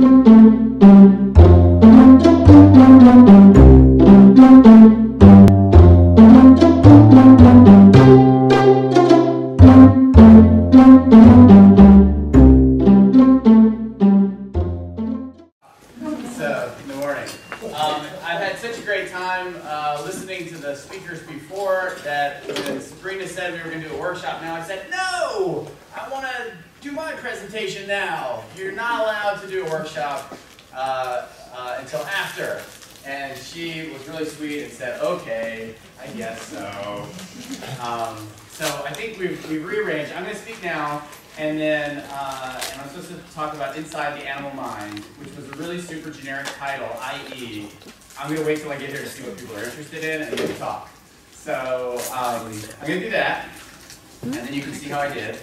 So, I'm to wait till I get here to see what people are interested in and then talk. So um, I'm to do that, and then you can see how I did.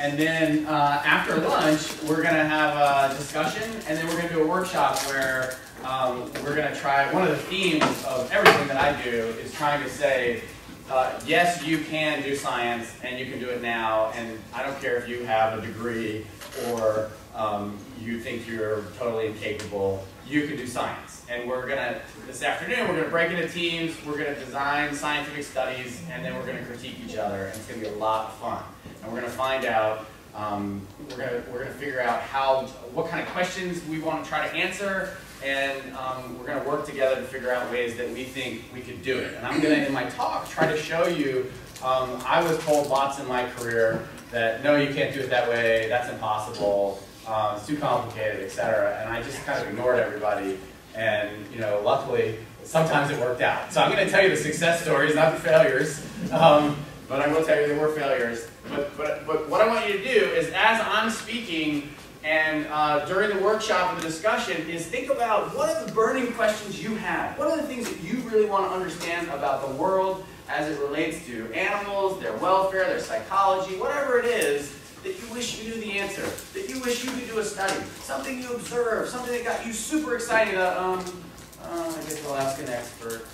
And then uh, after lunch, we're to have a discussion, and then we're to do a workshop where um, we're to try, one of the themes of everything that I do is trying to say, uh, yes, you can do science, and you can do it now, and I don't care if you have a degree or um, you think you're totally incapable, you can do science. And we're gonna, this afternoon, we're gonna break into teams, we're gonna design scientific studies, and then we're gonna critique each other, and it's gonna be a lot of fun. And we're gonna find out, um, we're gonna, we're gonna figure out how, what kind of questions we wanna try to answer, and um, we're to work together to figure out ways that we think we could do it. And I'm to, in my talk, try to show you, um, I was told lots in my career that, no, you can't do it that way, that's impossible, uh, it's too complicated, etc. And I just kind of ignored everybody. And, you know, luckily, sometimes it worked out. So I'm going to tell you the success stories, not the failures. Um, but I will tell you there were failures. But, but, but what I want you to do is, as I'm speaking, and uh, during the workshop and the discussion is think about what are the burning questions you have? What are the things that you really want to understand about the world as it relates to animals, their welfare, their psychology, whatever it is that you wish you knew the answer, that you wish you could do a study, something you observed, something that got you super excited. Uh, um, uh, I guess I'll ask an expert.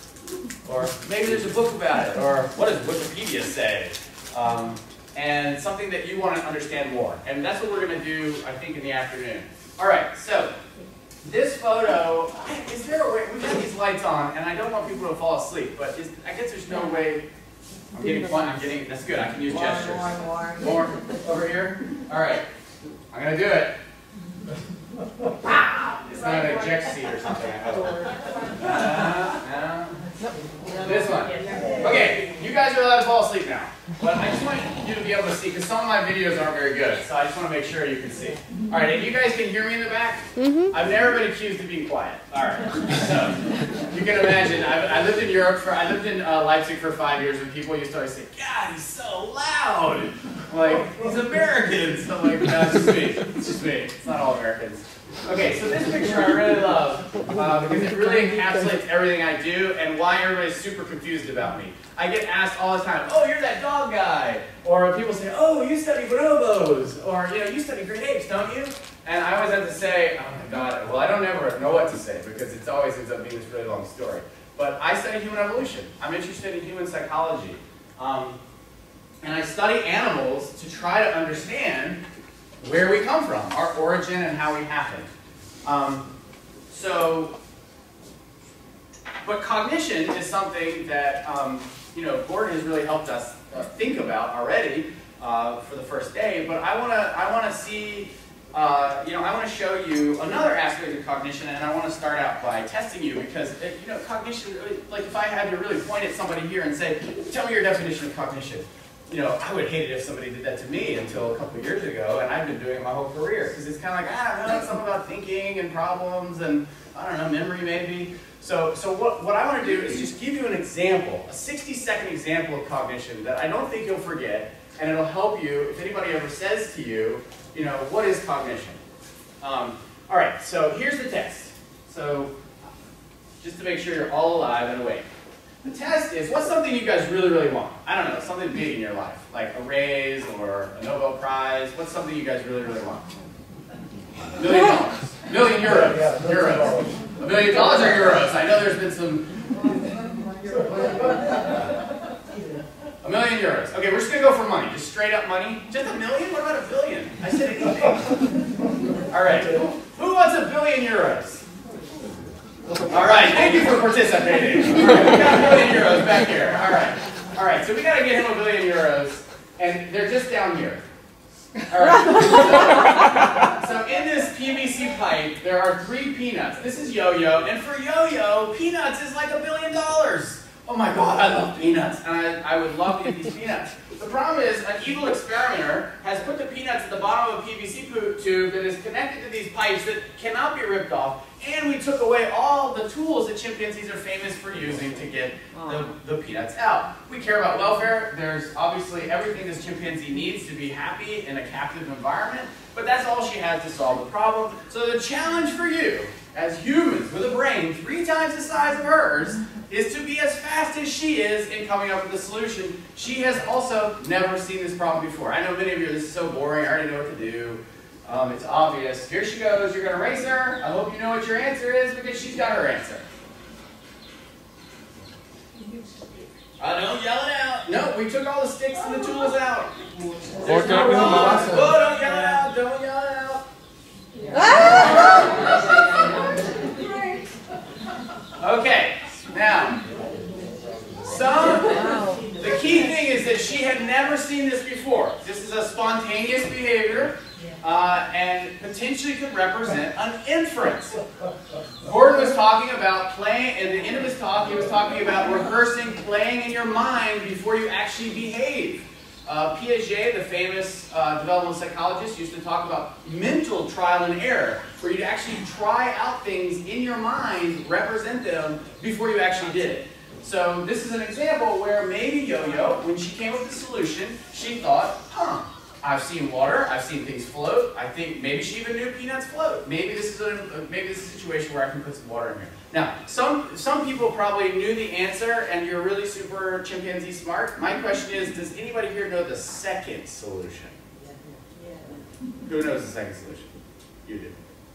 Or maybe there's a book about it, or what does Wikipedia say? Um, and something that you want to understand more. And that's what we're going to do, I think, in the afternoon. All right, so this photo, is there a way, we've got these lights on, and I don't want people to fall asleep, but is, I guess there's no way, I'm getting fun, I'm getting, that's good, I can use More, gestures. more, more. More, over here? All right, I'm going to do it. It's not an eject seat or something, I hope. Uh, no. This one. Okay, you guys are allowed to fall asleep now. But I just want you to be able to see, because some of my videos aren't very good, so I just want to make sure you can see. All right, if you guys can hear me in the back? Mm-hmm. I've never been accused of being quiet. All right, so you can imagine, I, I lived in Europe for, I lived in uh, Leipzig for five years, and people used to always say, God, he's so loud. Like, he's American. So I'm like, no, it's just me. It's just me. It's not all Americans. Okay, so this picture I really love uh, because it really encapsulates everything I do and why everybody's super confused about me. I get asked all the time, oh, you're that dog guy. Or people say, oh, you study bonobos. Or, you know, you study great apes, don't you? And I always have to say, oh my God, well, I don't ever know what to say because it always ends up being this really long story. But I study human evolution. I'm interested in human psychology. Um, and I study animals to try to understand where we come from, our origin and how we happen. Um, so, but cognition is something that um, you know Gordon has really helped us uh, think about already uh, for the first day. But I want to I want to see uh, you know I want to show you another aspect of cognition, and I want to start out by testing you because uh, you know cognition. Like if I had to really point at somebody here and say, "Tell me your definition of cognition." You know, I would hate it if somebody did that to me until a couple years ago, and I've been doing it my whole career because it's kind of like, I don't know, it's something about thinking and problems and, I don't know, memory maybe. So, so what, what I want to do is just give you an example, a 60 second example of cognition that I don't think you'll forget, and it'll help you if anybody ever says to you, you know, what is cognition? Um, all right, so here's the test. So, just to make sure you're all alive and awake. The test is, what's something you guys really, really want? I don't know, something big in your life, like a raise or a Nobel Prize. What's something you guys really, really want? A million dollars. A million euros. Euros. A million dollars or euros? I know there's been some. A million euros. Okay, we're just gonna go for money. Just straight up money. Just a million? What about a billion? I said anything. All right. Who wants a billion euros? All right. Thank you for participating. we got a billion euros back here. All right. All right. So we got to get him a billion euros, and they're just down here. All right. So, so in this PVC pipe, there are three peanuts. This is Yo-Yo, and for Yo-Yo, peanuts is like a billion dollars. Oh my God, I love peanuts, and I, I would love to eat these peanuts. The problem is, an evil experimenter has put the peanuts at the bottom of a PVC tube that is connected to these pipes that cannot be ripped off, and we took away all the tools that chimpanzees are famous for using to get the, the peanuts out. We care about welfare. There's obviously everything this chimpanzee needs to be happy in a captive environment, but that's all she has to solve the problem. So the challenge for you, as humans with a brain three times the size of hers, is to be as fast as she is in coming up with a solution. She has also never seen this problem before. I know many of you, this is so boring, I already know what to do. Um, it's obvious. Here she goes, you're going to race her. I hope you know what your answer is because she's got her answer. Uh, don't yell it out. No, we took all the sticks and the tools out. There's no wrong. Oh, don't yell it out. Don't yell it out. Okay, now, some, the key thing is that she had never seen this before. This is a spontaneous behavior uh, and potentially could represent an inference. Gordon was talking about playing, at the end of his talk, he was talking about rehearsing playing in your mind before you actually behave. Uh, Piaget, the famous uh, developmental psychologist, used to talk about mental trial and error, where you'd actually try out things in your mind, represent them, before you actually did it. So this is an example where maybe Yo-Yo, when she came up with the solution, she thought, huh, I've seen water, I've seen things float, I think maybe she even knew peanuts float. Maybe this is a, maybe this is a situation where I can put some water in here. Now, some, some people probably knew the answer and you're really super chimpanzee smart. My question is, does anybody here know the second solution? Yeah. Who knows the second solution? You do.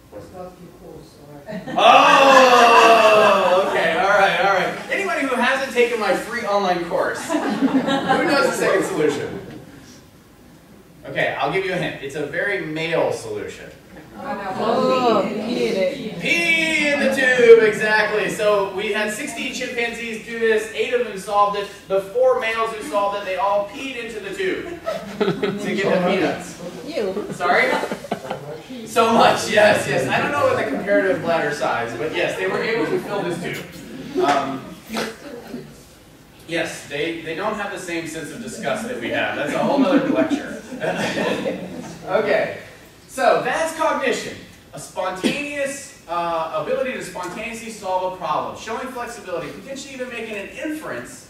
What's Oh, okay, all right, all right. Anybody who hasn't taken my free online course, who knows the second solution? Okay, I'll give you a hint. It's a very male solution. Oh, pee in it. Pee in the tube, exactly. So we had 16 chimpanzees do this. Eight of them solved it. The four males who solved it, they all peed into the tube to get the peanuts. You. Sorry? So much, yes, yes. I don't know what the comparative bladder size, but yes, they were able to fill this tube. Um, yes, they, they don't have the same sense of disgust that we have. That's a whole other lecture. okay, so that's cognition. A spontaneous uh, ability to spontaneously solve a problem, showing flexibility, potentially even making an inference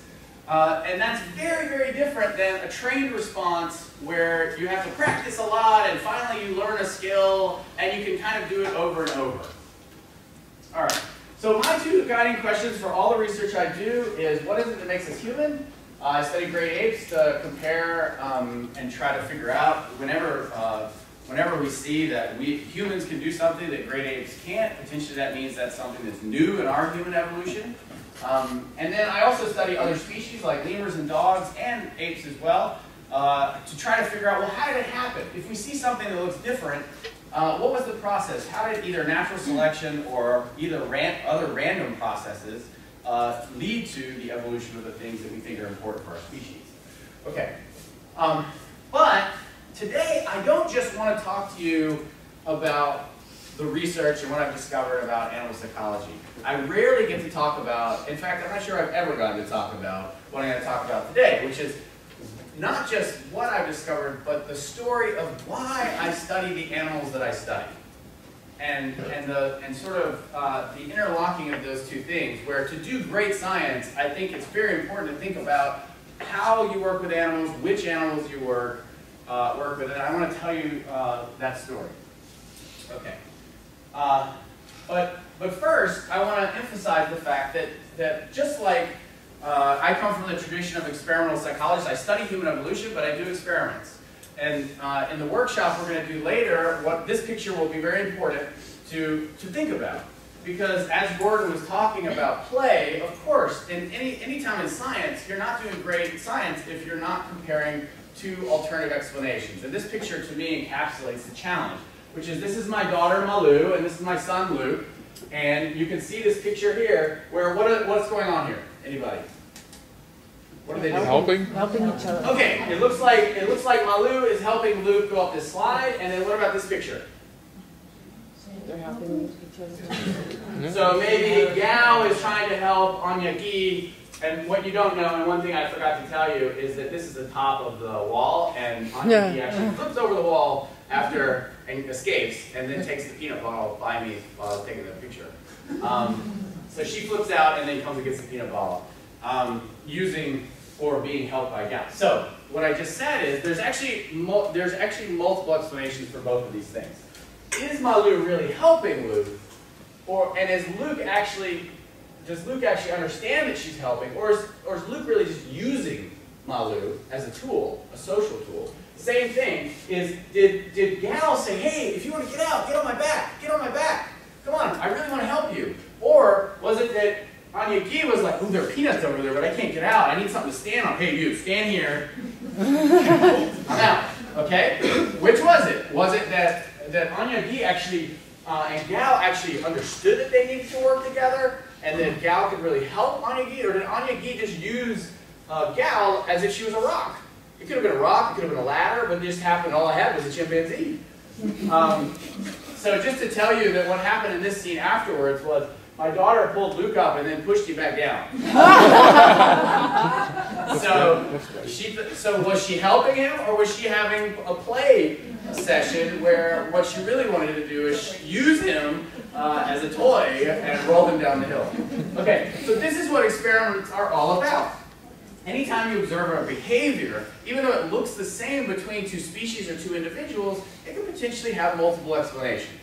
uh, and that's very, very different than a trained response where you have to practice a lot and finally you learn a skill and you can kind of do it over and over. All right. So my two guiding questions for all the research I do is what is it that makes us human? Uh, I study great apes to compare um, and try to figure out whenever uh, whenever we see that we humans can do something that great apes can't, potentially that means that's something that's new in our human evolution. Um, and then I also study other species like lemurs and dogs and apes as well uh, to try to figure out, well, how did it happen? If we see something that looks different, uh, what was the process? How did either natural selection or either ran other random processes uh, lead to the evolution of the things that we think are important for our species? Okay, um, but today I don't just want to talk to you about the research and what I've discovered about animal psychology. I rarely get to talk about, in fact, I'm not sure I've ever gotten to talk about what I'm going to talk about today, which is not just what I've discovered, but the story of why I study the animals that I study. And, and, the, and sort of uh, the interlocking of those two things, where to do great science, I think it's very important to think about how you work with animals, which animals you work, uh, work with, and I want to tell you uh, that story. Okay. Uh, but, but first, I want to emphasize the fact that, that just like uh, I come from the tradition of experimental psychology, I study human evolution, but I do experiments. And uh, in the workshop we're going to do later, what this picture will be very important to, to think about. Because as Gordon was talking about play, of course, in any, any time in science, you're not doing great science if you're not comparing two alternative explanations. And this picture, to me, encapsulates the challenge. which is this is my daughter Malu and this is my son Luke. And you can see this picture here where what are, what's going on here? Anybody? What are they doing? Helping? Helping each other. Okay, it looks like it looks like Malu is helping Luke go up this slide, and then what about this picture? They're helping each other. So maybe Gao is trying to help Anya Gi, and what you don't know, and one thing I forgot to tell you, is that this is the top of the wall, and Gi actually flips over the wall after and escapes, and then takes the peanut bottle by me while I was taking the picture. Um, so she flips out and then comes and gets the peanut bottle, um, using or being helped by Gao. So what I just said is there's actually there's actually multiple explanations for both of these things. Is Malu really helping Luke, or and is Luke actually does Luke actually understand that she's helping, or is or is Luke really just using Malu as a tool, a social tool? Same thing is did did Gal say, hey, if you want to get out, get on my back, get on my back, come on, I really want to help you, or was it that Anya Gi was like, ooh, there are peanuts over there, but I can't get out. I need something to stand on. Hey, you, stand here. I'm out. Okay? Which was it? Was it that, that Anya Gi actually, uh, and Gal actually understood that they needed to work together, and then Gal could really help Anya Gi, or did Anya Gi just use uh, Gal as if she was a rock? It could have been a rock, it could have been a ladder, but it just happened, all I had was a chimpanzee. Um, so just to tell you that what happened in this scene afterwards was my daughter pulled Luke up and then pushed him back down. so she, so was she helping him, or was she having a play session where what she really wanted to do is use him uh, as a toy and roll them down the hill? Okay, so this is what experiments are all about. Anytime you observe a behavior, even though it looks the same between two species or two individuals, it can potentially have multiple explanations.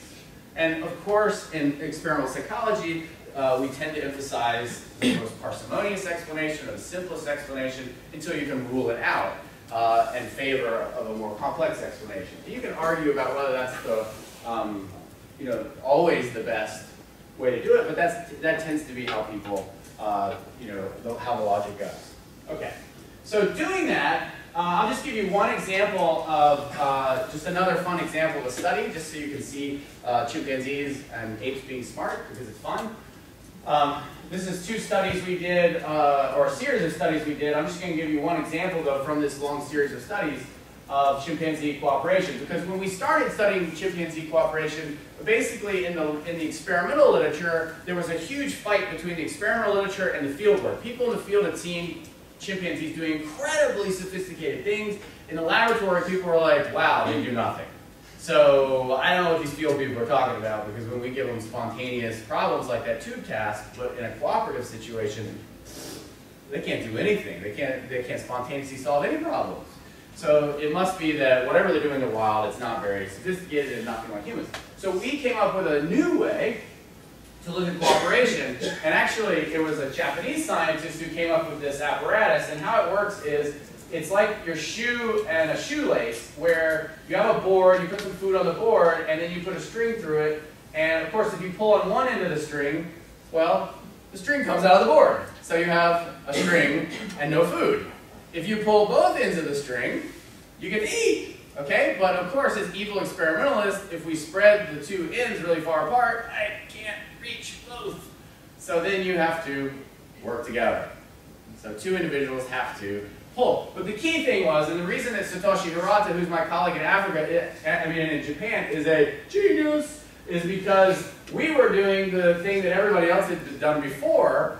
And of course, in experimental psychology, uh, we tend to emphasize the most parsimonious explanation or the simplest explanation until you can rule it out uh, in favor of a more complex explanation. You can argue about whether that's the, um, you know, always the best way to do it, but that's, that tends to be how people, uh, you know, how the logic goes. Okay, so doing that, uh, I'll just give you one example of, uh, just another fun example of a study, just so you can see uh, chimpanzees and apes being smart, because it's fun. Um, this is two studies we did, uh, or a series of studies we did. I'm just going to give you one example, though, from this long series of studies of chimpanzee cooperation. Because when we started studying chimpanzee cooperation, basically in the, in the experimental literature, there was a huge fight between the experimental literature and the field work. People in the field had seen chimpanzees doing incredibly sophisticated things. In the laboratory, people were like, wow, they do nothing. So I don't know what these field people are talking about because when we give them spontaneous problems like that tube task, but in a cooperative situation, they can't do anything. They can't, they can't spontaneously solve any problems. So it must be that whatever they're doing in the wild, it's not very sophisticated and nothing like humans. So we came up with a new way to look at cooperation. And actually, it was a Japanese scientist who came up with this apparatus. And how it works is it's like your shoe and a shoelace, where you have a board, you put some food on the board, and then you put a string through it. And of course, if you pull on one end of the string, well, the string comes out of the board. So you have a string and no food. If you pull both ends of the string, you get to eat. Okay? But of course, as evil experimentalists, if we spread the two ends really far apart, I can't reach both. So then you have to work together. So two individuals have to pull. But the key thing was, and the reason that Satoshi Hirata, who's my colleague in Africa, eh, eh, I mean in Japan, is a genius, is because we were doing the thing that everybody else had done before,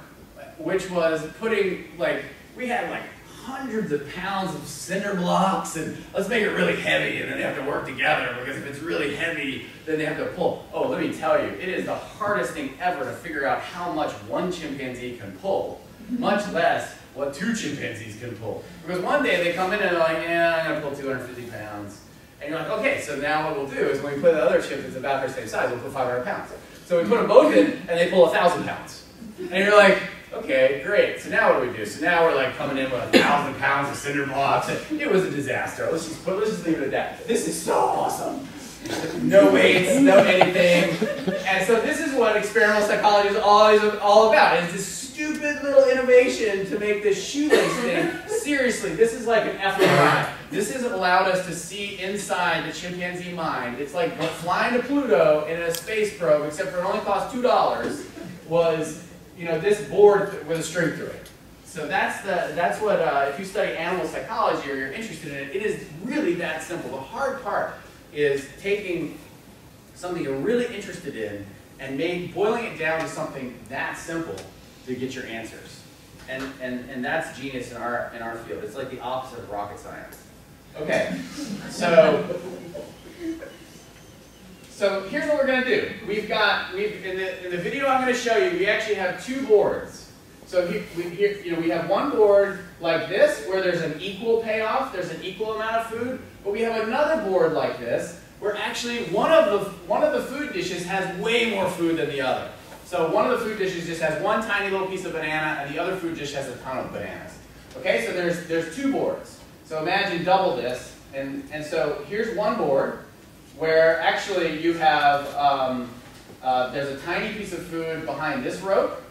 which was putting, like, we had like hundreds of pounds of cinder blocks and let's make it really heavy and then they have to work together because if it's really heavy then they have to pull. Oh, let me tell you, it is the hardest thing ever to figure out how much one chimpanzee can pull, much less what two chimpanzees can pull. Because one day they come in and they're like, yeah, I'm gonna pull 250 pounds. And you're like, okay, so now what we'll do is when we put the other chimp that's about her same size, we'll put 500 pounds. So we put them both in and they pull 1,000 pounds. And you're like, Okay, great. So now what do we do? So now we're like coming in with a thousand pounds of cinder blocks. It was a disaster. Let's just put, let's just leave it at that. This is so awesome. No weights, no anything. And so this is what experimental psychology is always all about. Is this stupid little innovation to make this shoelace thing seriously, this is like an fMRI. This has allowed us to see inside the chimpanzee mind. It's like flying to Pluto in a space probe, except for it only cost two dollars. Was you know this board with a string through it. So that's the that's what uh, if you study animal psychology or you're interested in it, it is really that simple. The hard part is taking something you're really interested in and made, boiling it down to something that simple to get your answers. And, and, and that's genius in our, in our field. It's like the opposite of rocket science. Okay, so, so here's what we're going to do. We've got, we've, in, the, in the video I'm going to show you, we actually have two boards. So he, we, here, you know, we have one board like this, where there's an equal payoff, there's an equal amount of food, but we have another board like this, where actually one of the one of the food dishes has way more food than the other. So one of the food dishes just has one tiny little piece of banana, and the other food dish has a ton of bananas. Okay, so there's there's two boards. So imagine double this, and and so here's one board where actually you have um, uh, there's a tiny piece of food behind this rope,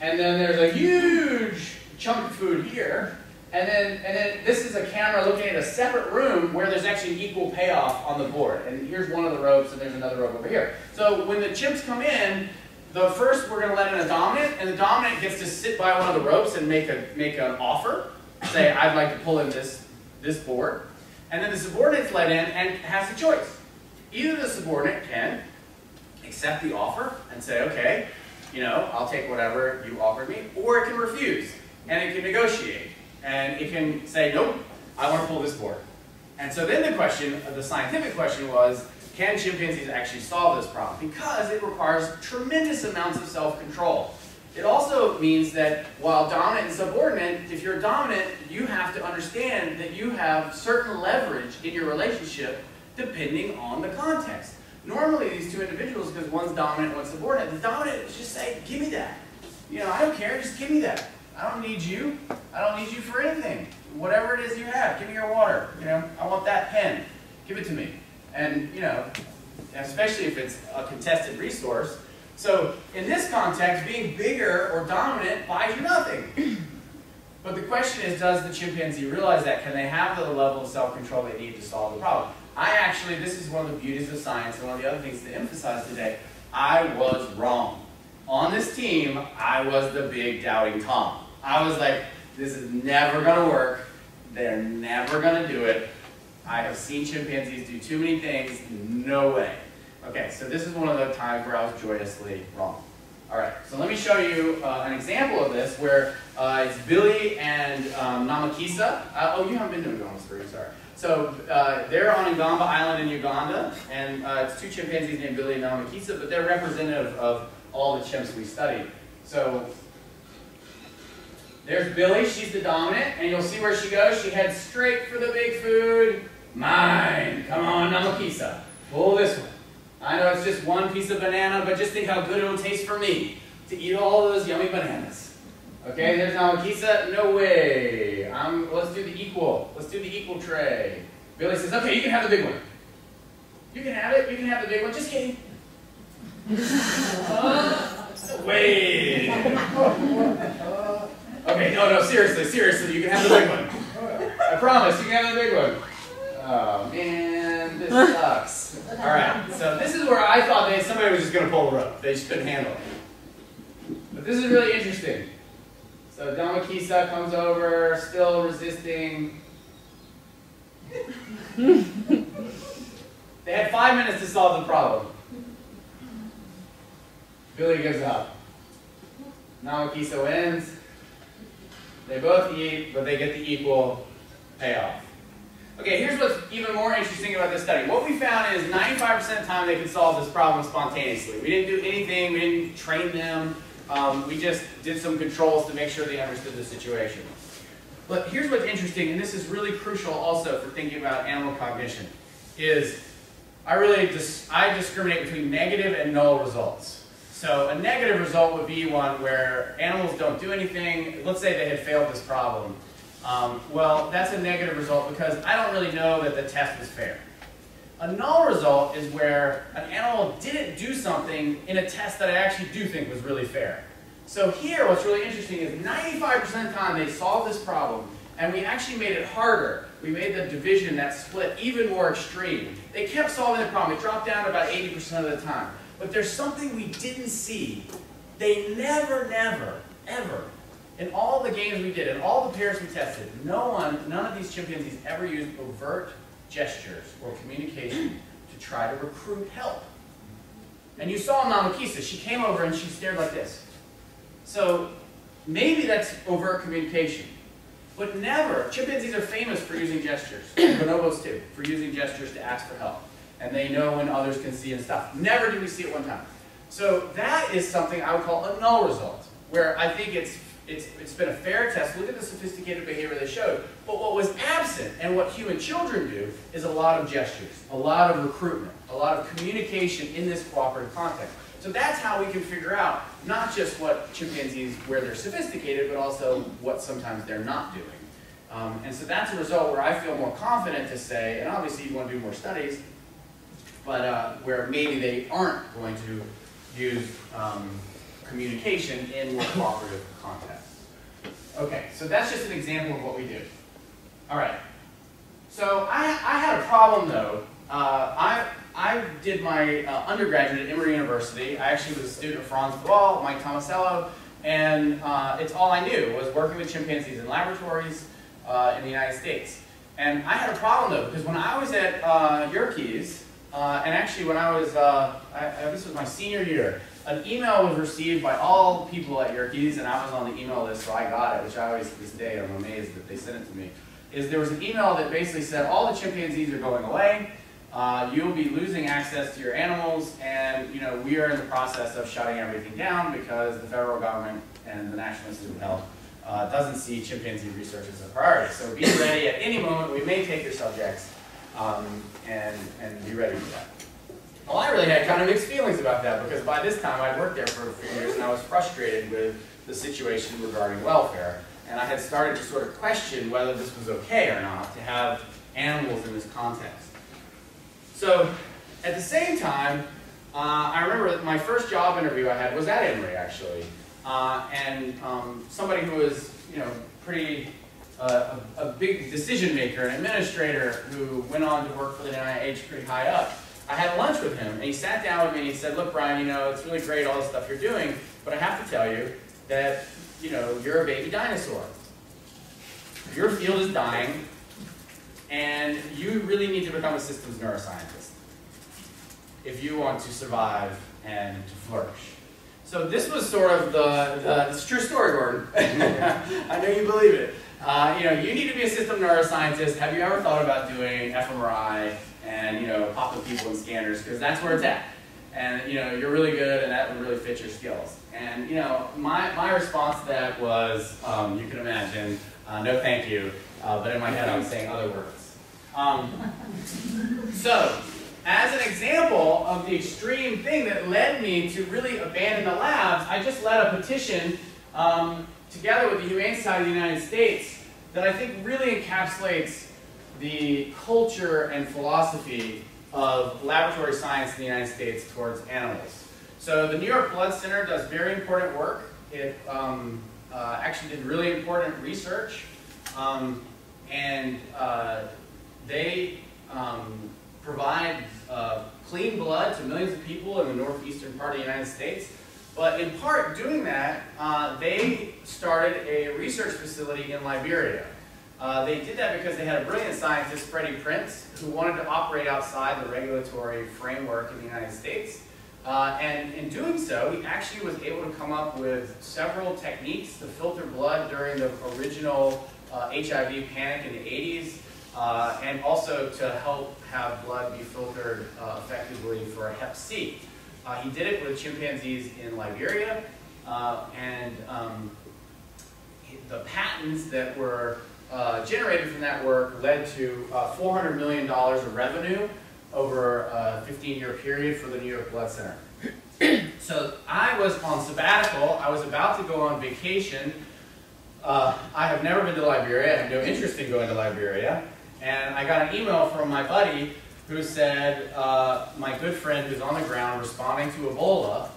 and then there's a huge chunk of food here, and then, and then this is a camera looking at a separate room where there's actually equal payoff on the board. And here's one of the ropes, and there's another rope over here. So when the chimps come in, the first we're going to let in a dominant, and the dominant gets to sit by one of the ropes and make a make an offer. Say, I'd like to pull in this this board. And then the subordinate's let in and has a choice. Either the subordinate can accept the offer and say, okay, you know, I'll take whatever you offered me, or it can refuse and it can negotiate. And it can say, nope, I want to pull this board. And so then the question, uh, the scientific question was, can chimpanzees actually solve this problem? Because it requires tremendous amounts of self-control. It also means that while dominant and subordinate, if you're dominant, you have to understand that you have certain leverage in your relationship depending on the context. Normally these two individuals, because one's dominant, one's subordinate, the dominant is just say, give me that. You know, I don't care, just give me that. I don't need you. I don't need you for anything. Whatever it is you have, give me your water. You know, I want that pen. Give it to me. And, you know, especially if it's a contested resource. So in this context, being bigger or dominant buys you nothing. But the question is, does the chimpanzee realize that? Can they have the level of self-control they need to solve the problem? I actually, this is one of the beauties of science and one of the other things to emphasize today. I was wrong. On this team, I was the big doubting Tom. I was like, this is never going to work. They're never going to do it. I have seen chimpanzees do too many things. No way. Okay, so this is one of the times where I was joyously wrong. All right, so let me show you uh, an example of this where uh, it's Billy and um, Namakisa. Uh, oh, you haven't been to Uganda, sorry. So uh, they're on Ngamba Island in Uganda, and uh, it's two chimpanzees named Billy and Namakisa, but they're representative of all the chimps we studied. So there's Billy, she's the dominant, and you'll see where she goes. She heads straight for the big food. Mine. Come on, Namakisa. Pull this one. I know it's just one piece of banana, but just think how good it'll taste for me to eat all those yummy bananas. Okay, there's Namakisa. No way. I'm, let's do the equal. Let's do the equal tray. Billy says, okay, you can have the big one. You can have it. You can have the big one. Just kidding. uh, way. Okay, no, no, seriously, seriously, you can have the big one. I promise, you can have the big one. Oh man, this sucks. All right, so this is where I thought they somebody was just going to pull the rope. They just couldn't handle it. But this is really interesting. So Namakisa comes over, still resisting. they had five minutes to solve the problem. Billy gives up. Namakisa wins. They both eat, but they get the equal payoff. Okay, here's what's even more interesting about this study. What we found is 95% of the time they could solve this problem spontaneously. We didn't do anything, we didn't train them, um, we just did some controls to make sure they understood the situation. But here's what's interesting, and this is really crucial also for thinking about animal cognition, is I really dis I discriminate between negative and null results. So a negative result would be one where animals don't do anything. Let's say they had failed this problem. Um, well, that's a negative result because I don't really know that the test was fair. A null result is where an animal didn't do something in a test that I actually do think was really fair. So here, what's really interesting is 95% of the time they solved this problem, And we actually made it harder. We made the division, that split, even more extreme. They kept solving the problem. It dropped down about 80% of the time. But there's something we didn't see. They never, never, ever, in all the games we did, in all the pairs we tested, no one, none of these chimpanzees ever used overt gestures or communication to try to recruit help. And you saw Namakisa, she came over and she stared like this. So maybe that's overt communication. But never, chimpanzees are famous for using gestures, bonobos too, for using gestures to ask for help. And they know when others can see and stuff. Never do we see it one time. So that is something I would call a null result, where I think it's, it's, it's been a fair test. Look at the sophisticated behavior they showed. But what was absent, and what human children do, is a lot of gestures, a lot of recruitment, a lot of communication in this cooperative context. So that's how we can figure out not just what chimpanzees, where they're sophisticated, but also what sometimes they're not doing. Um, and so that's a result where I feel more confident to say, and obviously you want to do more studies, but uh, where maybe they aren't going to use um, communication in more cooperative contexts. Okay, so that's just an example of what we do. All right. So I, I had a problem though. Uh, I, I did my uh, undergraduate at Emory University. I actually was a student of Franz Boal, Mike Tomasello, and uh, it's all I knew was working with chimpanzees in laboratories uh, in the United States. And I had a problem though, because when I was at uh, Yerkes, uh, and actually when I was, I, this was my senior year, an email was received by all people at Yerkes, and I was on the email list, so I got it, which I always, to this day, I'm amazed that they sent it to me, is there was an email that basically said all the chimpanzees are going away, uh, you'll be losing access to your animals, and you know we are in the process of shutting everything down because the federal government and the National Institute of Health uh, doesn't see chimpanzee research as a priority. So be ready at any moment. We may take your subjects um, and, and be ready for that. Well, I really had kind of mixed feelings about that because by this time I'd worked there for a few years and I was frustrated with the situation regarding welfare. And I had started to sort of question whether this was okay or not to have animals in this context. So at the same time, uh, I remember my first job interview I had was at Emory actually. Uh, and um, somebody who was, you know, pretty, uh, a, a, big decision maker, an administrator who went on to work for the NIH pretty high up. I had lunch with him, and he sat down with me and he said, look, Brian, you know, it's really great, all the stuff you're doing, but I have to tell you that, you know, you're a baby dinosaur. Your field is dying, and you really need to become a systems neuroscientist if you want to survive and to flourish. So this was sort of the, the it's a true story, Gordon. I know you believe it. Uh, you know, you need to be a system neuroscientist. Have you ever thought about doing fMRI and, you know, pop popping people in scanners? Because that's where it's at. And, you know, you're really good and that would really fit your skills. And, you know, my, my response to that was, um, you can imagine, uh, no thank you. Uh, but in my head I was saying other words. Um, so, as an example of the extreme thing that led me to really abandon the labs, I just led a petition um, together with the Humane Society of the United States that I think really encapsulates the culture and philosophy of laboratory science in the United States towards animals. So the New York Blood Center does very important work. It um, uh, actually did really important research, um, and uh, they um, provide uh, clean blood to millions of people in the northeastern part of the United States. But in part, doing that, uh, they started a research facility in Liberia. Uh, they did that because they had a brilliant scientist, Freddie Prince, who wanted to operate outside the regulatory framework in the United States. Uh, and in doing so, he actually was able to come up with several techniques to filter blood during the original HIV uh, panic in the 80s. Uh, and also to help have blood be filtered uh, effectively for Hep C. Uh, he did it with chimpanzees in Liberia, and um, the patents that were uh, generated from that work led to uh, $400 million of revenue over a 15-year period for the New York Blood Center. so I was on sabbatical. I was about to go on vacation. I have never been to Liberia. I have no interest in going to Liberia. And I got an email from my buddy who said, uh, my good friend who's on the ground responding to Ebola,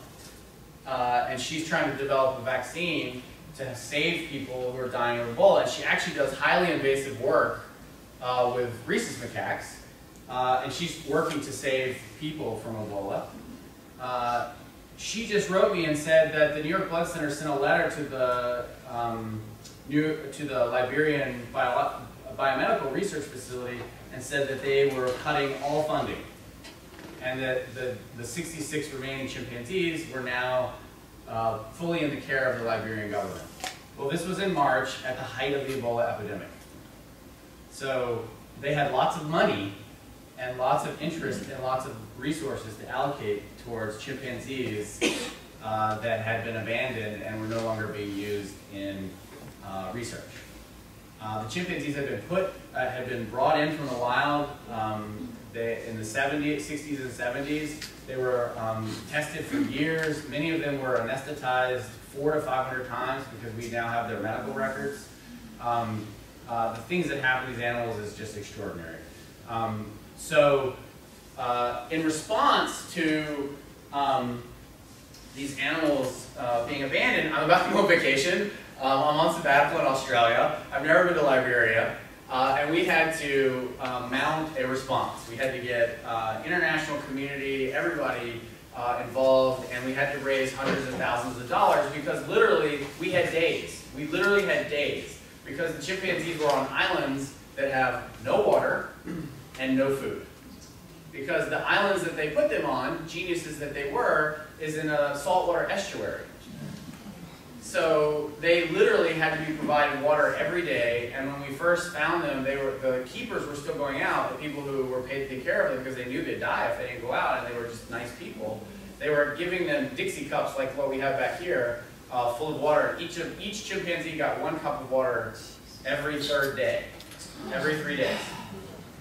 uh, and she's trying to develop a vaccine, to save people who are dying of Ebola. And she actually does highly invasive work uh, with rhesus macaques, uh, and she's working to save people from Ebola. Uh, she just wrote me and said that the New York Blood Center sent a letter to the um, New, to the Liberian Bio, Biomedical Research Facility and said that they were cutting all funding, and that the, the 66 remaining chimpanzees were now uh, fully in the care of the Liberian government. Well, this was in March at the height of the Ebola epidemic. So they had lots of money and lots of interest and lots of resources to allocate towards chimpanzees uh, that had been abandoned and were no longer being used in uh, research. Uh, the chimpanzees had been put, uh, had been brought in from the wild um, they, in the 70s, 60s and 70s. They were um, tested for years. Many of them were anesthetized four to 500 times because we now have their medical records. Um, uh, the things that happen to these animals is just extraordinary. Um, so, uh, in response to um, these animals uh, being abandoned, I'm about to go on vacation. Um, I'm on sabbatical in Australia. I've never been to Liberia. Uh, and we had to uh, mount a response. We had to get uh, international community, everybody uh, involved, and we had to raise hundreds of thousands of dollars because literally we had days. We literally had days because the chimpanzees were on islands that have no water and no food. Because the islands that they put them on, geniuses that they were, is in a saltwater estuary. So they literally had to be provided water every day, and when we first found them, they were the keepers were still going out, the people who were paid to take care of them because they knew they'd die if they didn't go out, and they were just nice people. They were giving them Dixie cups like what we have back here, uh, full of water. Each of each chimpanzee got one cup of water every third day, every three days,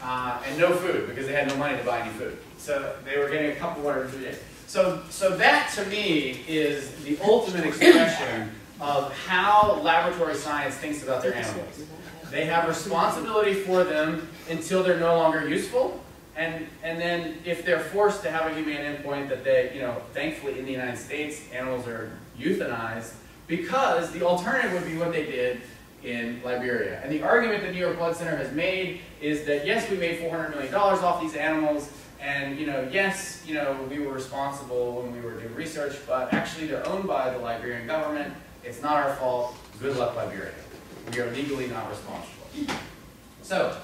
uh, and no food because they had no money to buy any food. So they were getting a cup of water every day. So, so that to me is the ultimate expression of how laboratory science thinks about their animals. They have responsibility for them until they're no longer useful, and, and then if they're forced to have a humane endpoint that they, you know, thankfully in the United States, animals are euthanized, because the alternative would be what they did in Liberia. And the argument the New York Blood Center has made is that yes, we made $400 million off these animals, and you know, yes, you know, we were responsible when we were doing research, but actually they're owned by the Liberian government. It's not our fault. Good luck, Liberia. We are legally not responsible. So,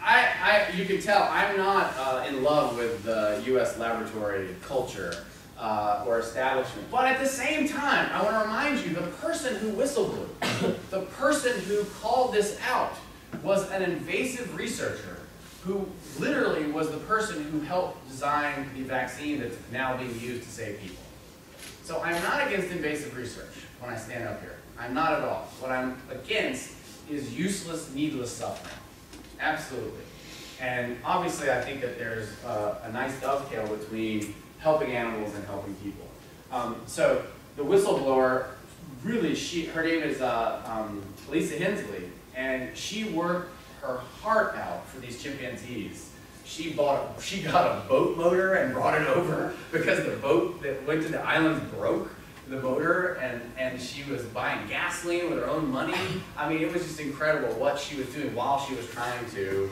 I, I you can tell I'm not uh, in love with the U.S. laboratory culture uh, or establishment, but at the same time, I want to remind you: the person who whistle blew, the person who called this out, was an invasive researcher who literally was the person who helped design the vaccine that's now being used to save people. So I'm not against invasive research when I stand up here. I'm not at all. What I'm against is useless, needless suffering. Absolutely. And obviously I think that there's a, a nice dovetail between helping animals and helping people. Um, so the whistleblower, really, she, her name is uh, um, Lisa Hensley, and she worked her heart out for these chimpanzees. She bought, she got a boat motor and brought it over because the boat that went to the islands broke the motor and, and she was buying gasoline with her own money. I mean, it was just incredible what she was doing while she was trying to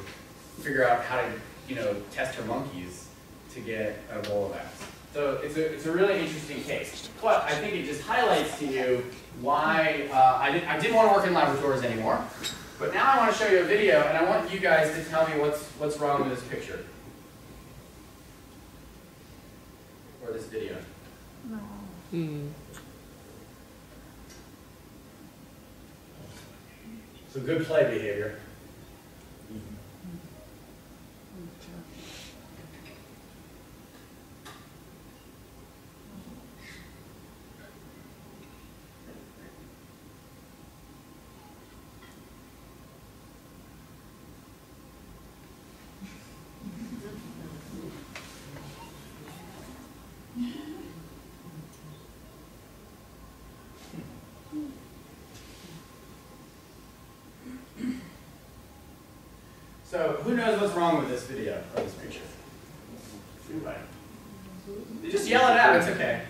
figure out how to, you know, test her monkeys to get an Ebola vaccine. So it's a, it's a really interesting case. But I think it just highlights to you why uh, I, did, I didn't want to work in laboratories anymore. But now I want to show you a video, and I want you guys to tell me what's, what's wrong with this picture. Or this video. No. Hmm. So good play behavior. So who knows what's wrong with this video or this picture? Anybody? Just yell it out, it's okay.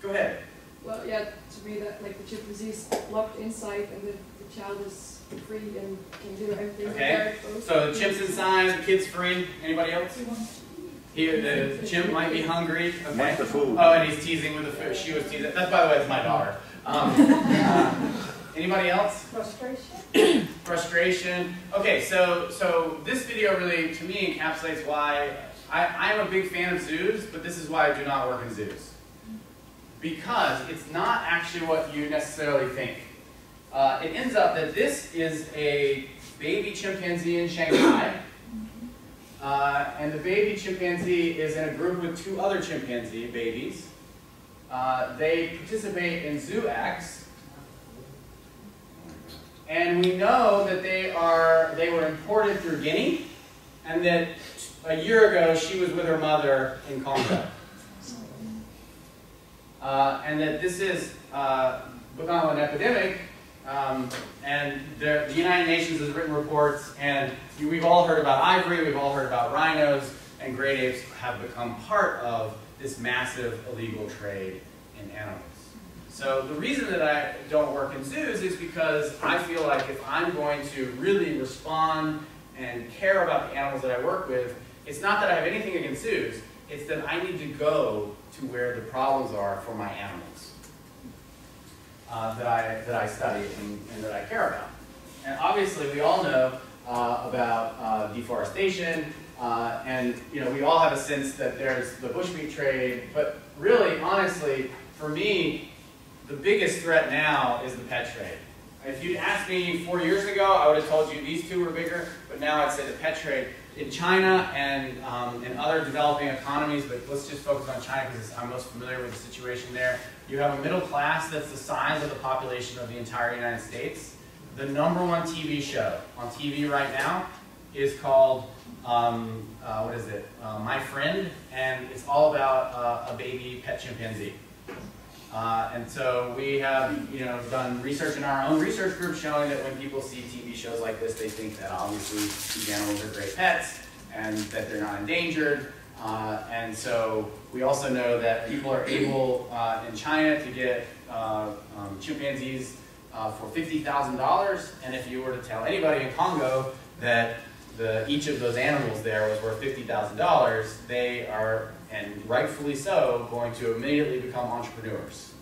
Go ahead. Well, yeah, to to me that like the chimpanzee is locked inside and the, the child is free and can do everything. Okay. very close. So the chimp's inside, the kid's free. Anybody else? He, the, the chimp might be hungry. Okay. The food? Oh, and he's teasing with the food. She was teasing. That's by the way, it's my daughter. Um, uh, anybody else? Frustration. Frustration. Okay, so so this video really, to me, encapsulates why I, I'm a big fan of zoos, but this is why I do not work in zoos. Because it's not actually what you necessarily think. Uh, it ends up that this is a baby chimpanzee in Shanghai. Uh, and the baby chimpanzee is in a group with two other chimpanzee babies. Uh, they participate in zoo acts. And we know that they are they were imported through Guinea, and that a year ago she was with her mother in Congo. Uh, and that this is uh, become an epidemic, um, and the, the United Nations has written reports, and we've all heard about ivory, we've all heard about rhinos, and great apes have become part of this massive illegal trade in animals. So the reason that I don't work in zoos is because I feel like if I'm going to really respond and care about the animals that I work with, it's not that I have anything against zoos, it's that I need to go to where the problems are for my animals uh, that, I, that I study and, and that I care about. And obviously we all know uh, about uh, deforestation, uh, and you know we all have a sense that there's the bushmeat trade, but really, honestly, for me, the biggest threat now is the pet trade. If you'd asked me four years ago, I would have told you these two were bigger, but now I'd say the pet trade. In China and um, in other developing economies, but let's just focus on China because I'm most familiar with the situation there. You have a middle class that's the size of the population of the entire United States. The number one TV show on TV right now is called, um, uh, what is it, uh, My Friend, and it's all about uh, a baby pet chimpanzee. Uh, and so we have, you know, done research in our own research group showing that when people see TV shows like this, they think that obviously these animals are great pets and that they're not endangered. Uh, and so we also know that people are able uh, in China to get uh, um, chimpanzees uh, for $50,000. And if you were to tell anybody in Congo that the, each of those animals there was worth $50,000, they are, and rightfully so, going to immediately become entrepreneurs.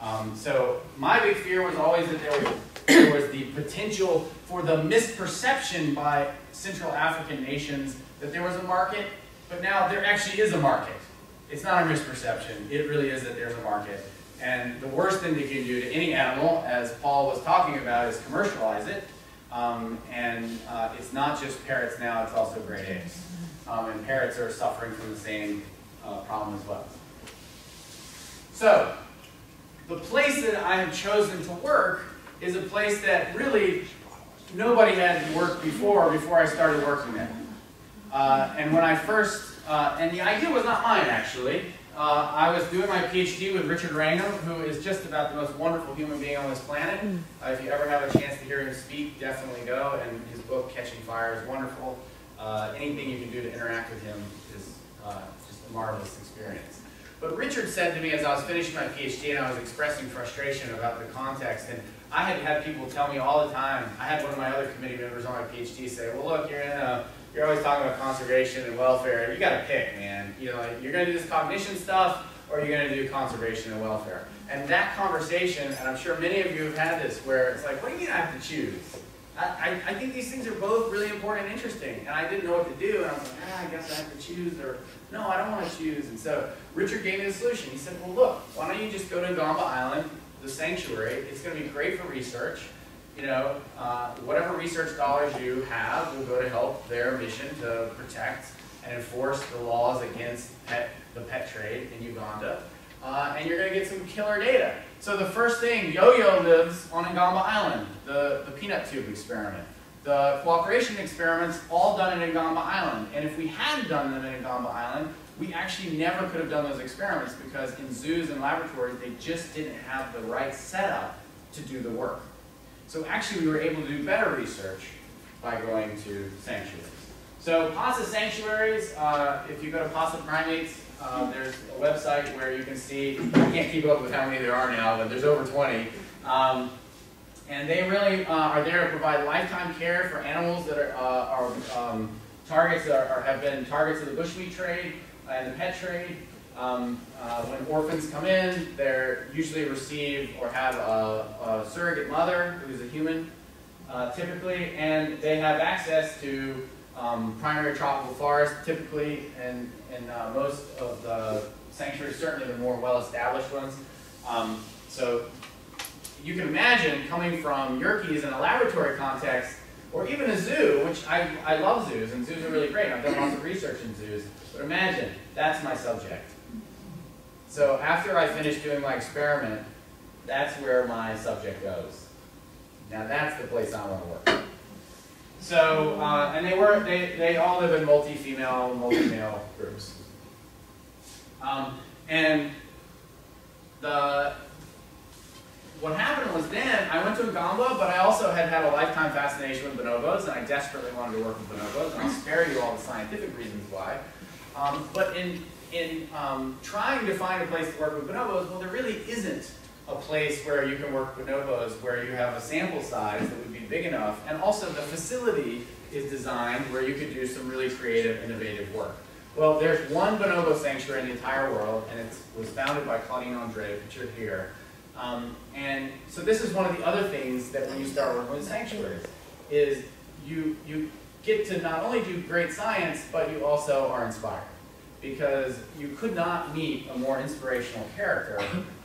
Um, so my big fear was always that there was, there was the potential for the misperception by Central African nations that there was a market, but now there actually is a market. It's not a misperception. It really is that there's a market. And the worst thing they can do to any animal, as Paul was talking about, is commercialize it. Um, and uh, it's not just parrots now, it's also great apes. Um, and parrots are suffering from the same uh, problem as well. So, the place that I have chosen to work is a place that really nobody had worked before, before I started working there. Uh, and when I first, uh, and the idea was not mine actually, uh, I was doing my PhD with Richard Wrangham, who is just about the most wonderful human being on this planet. Uh, if you ever have a chance to hear him speak, definitely go. And his book, Catching Fire, is wonderful. Uh, anything you can do to interact with him is uh, marvelous experience. But Richard said to me as I was finishing my PhD and I was expressing frustration about the context, and I had had people tell me all the time, I had one of my other committee members on my PhD say, well look, you're in a you're always talking about conservation and welfare. You got to pick, man. You know, you're going to do this cognition stuff, or you're going to do conservation and welfare. And that conversation, and I'm sure many of you have had this, where it's like, what do you mean I have to choose? I, I, think these things are both really important and interesting, and I didn't know what to do, and I was like, ah, I guess I have to choose, or no, I don't want to choose. And so Richard gave me the solution. He said, well, look, why don't you just go to Ngamba Island, the sanctuary? It's going to be great for research you know, uh, whatever research dollars you have will go to help their mission to protect and enforce the laws against pet, the pet trade in Uganda. Uh, and you're going to get some killer data. So the first thing, Yo-Yo lives on Ngamba Island, the, the peanut tube experiment. The cooperation experiments all done in Ngamba Island. And if we had done them in Ngamba Island, we actually never could have done those experiments because in zoos and laboratories, they just didn't have the right setup to do the work. So actually we were able to do better research by going to sanctuaries. So PASA sanctuaries, uh, if you go to PASA primates, uh, there's a website where you can see, I can't keep up with how many there are now, but there's over 20. Um, and they really uh, are there to provide lifetime care for animals that are, uh, are um, targets that are, have been targets of the bushmeat trade and the pet trade. Um, uh, when orphans come in, they're usually receive or have a, a surrogate mother who's a human, uh, typically, and they have access to um, primary tropical forest, typically, and in uh, most of the sanctuaries, certainly the more well-established ones. Um, so you can imagine coming from Yerkes in a laboratory context, or even a zoo, which I, I love zoos, and zoos are really great. I've done lots of research in zoos. But imagine, that's my subject. So after I finish doing my experiment, that's where my subject goes. Now that's the place I want to work. So, uh, and they were, they, they all live in multi-female, multi-male groups. Um, and the, what happened was then, I went to Ngamba, but I also had had a lifetime fascination with bonobos, and I desperately wanted to work with bonobos, and I'll spare you all the scientific reasons why. Um, but in, in um, trying to find a place to work with bonobos, well, there really isn't a place where you can work bonobos where you have a sample size that would be big enough, and also the facility is designed where you could do some really creative, innovative work. Well, there's one bonobo sanctuary in the entire world, and it was founded by Claudine Andre, pictured here. Um, and so this is one of the other things that when you start working with sanctuaries, is you, you get to not only do great science, but you also are inspired. Because you could not meet a more inspirational character,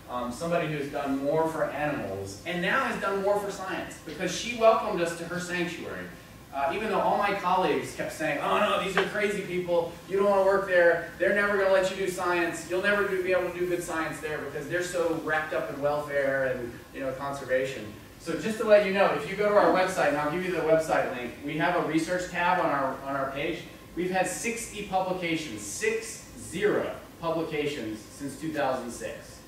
um, somebody who's done more for animals, and now has done more for science, because she welcomed us to her sanctuary. Uh, even though all my colleagues kept saying, oh no, these are crazy people, you don't want to work there, they're never going to let you do science, you'll never be able to do good science there because they're so wrapped up in welfare and you know conservation. So just to let you know, if you go to our website, and I'll give you the website link, we have a research tab on our, on our page. We've had 60 publications, six zero publications since 2006.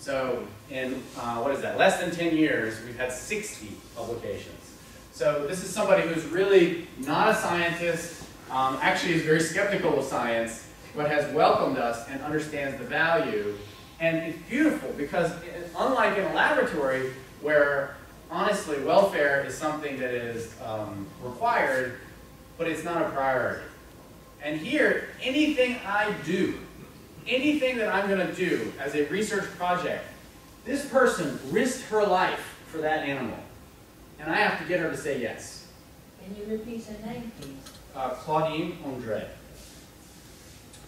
So in, uh, what is that, less than 10 years, we've had 60 publications. So this is somebody who's really not a scientist, um, actually is very skeptical of science, but has welcomed us and understands the value. And it's beautiful because unlike in a laboratory where honestly welfare is something that is um, required, but it's not a priority. And here, anything I do, anything that I'm going to do as a research project, this person risked her life for that animal. And I have to get her to say yes. Can you repeat her name, please? Uh, Claudine Andre.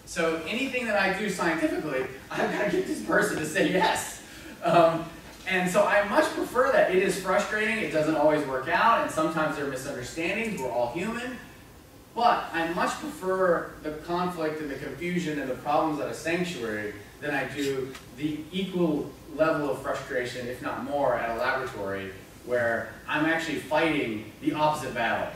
So anything that I do scientifically, I've got to get this person to say yes. Um, and so I much prefer that. It is frustrating. It doesn't always work out. And sometimes there are misunderstandings. We're all human. But I much prefer the conflict and the confusion and the problems at a sanctuary than I do the equal level of frustration, if not more, at a laboratory where I'm actually fighting the opposite battle.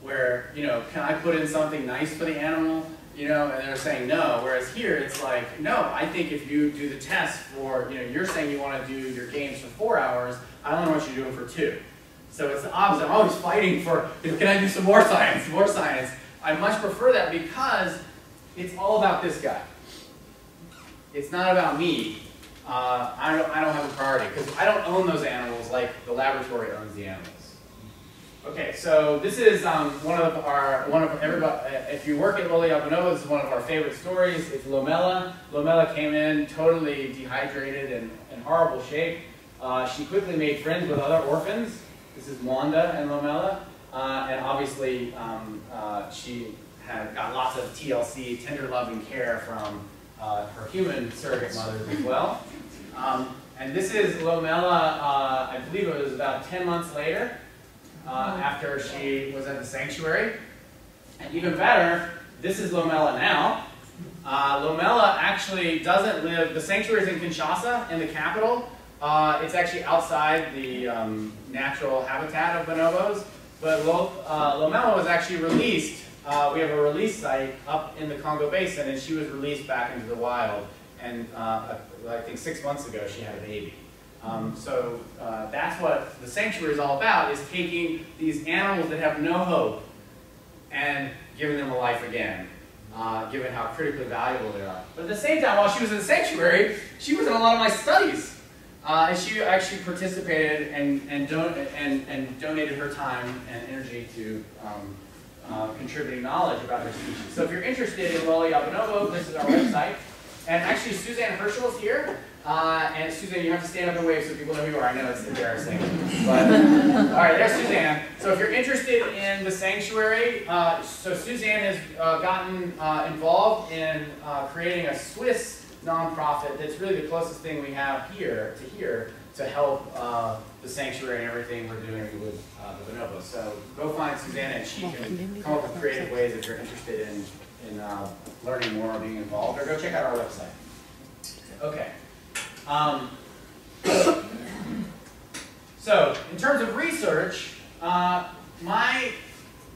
Where, you know, can I put in something nice for the animal? You know, and they're saying no. Whereas here, it's like, no, I think if you do the test for, you know, you're saying you want to do your games for four hours, I only want you to do them for two. So it's the opposite. I'm always fighting for, can I do some more science, more science? I much prefer that because it's all about this guy. It's not about me. Uh, I, don't, I don't have a priority because I don't own those animals like the laboratory owns the animals. Okay, so this is um, one of our, one of everybody, if you work at Bonobo, this is one of our favorite stories. It's Lomela. Lomela came in totally dehydrated and in horrible shape. Uh, she quickly made friends with other orphans. This is Wanda and Lomela. Uh, and obviously, um, uh, she had got lots of TLC, tender loving care from uh, her human surrogate mothers as well. Um, and this is Lomela, uh, I believe it was about 10 months later, uh, after she was at the sanctuary. And even better, this is Lomela now. Uh, Lomela actually doesn't live, the sanctuary is in Kinshasa, in the capital. Uh, it's actually outside the um, natural habitat of bonobos. But Lo, uh, Lomela was actually released. Uh, we have a release site up in the Congo Basin, and she was released back into the wild. And uh, I think six months ago, she had a baby. Um, so uh, that's what the sanctuary is all about, is taking these animals that have no hope and giving them a life again. uh, given how critically valuable they are. But at the same time, while she was in the sanctuary, she was in a lot of my studies. Uh, and she actually participated and, and, don- and, and donated her time and energy to um, uh, contributing knowledge about her species. So if you're interested in Lola ya Bonobo, this is our website. And actually, Suzanne Herschel is here. Uh, and Suzanne, you have to stand up and wave so people know who you are. I know it's embarrassing. But, all right, there's Suzanne. So if you're interested in the sanctuary, uh, so Suzanne has uh, gotten uh, involved in creating a Swiss nonprofit that's really the closest thing we have here to here to help uh, the sanctuary and everything we're doing with uh, the bonobos. So go find Susanna and she can come up with creative ways if you're interested in, in uh, learning more or being involved, or go check out our website. Okay. Um, so, in terms of research, uh, my,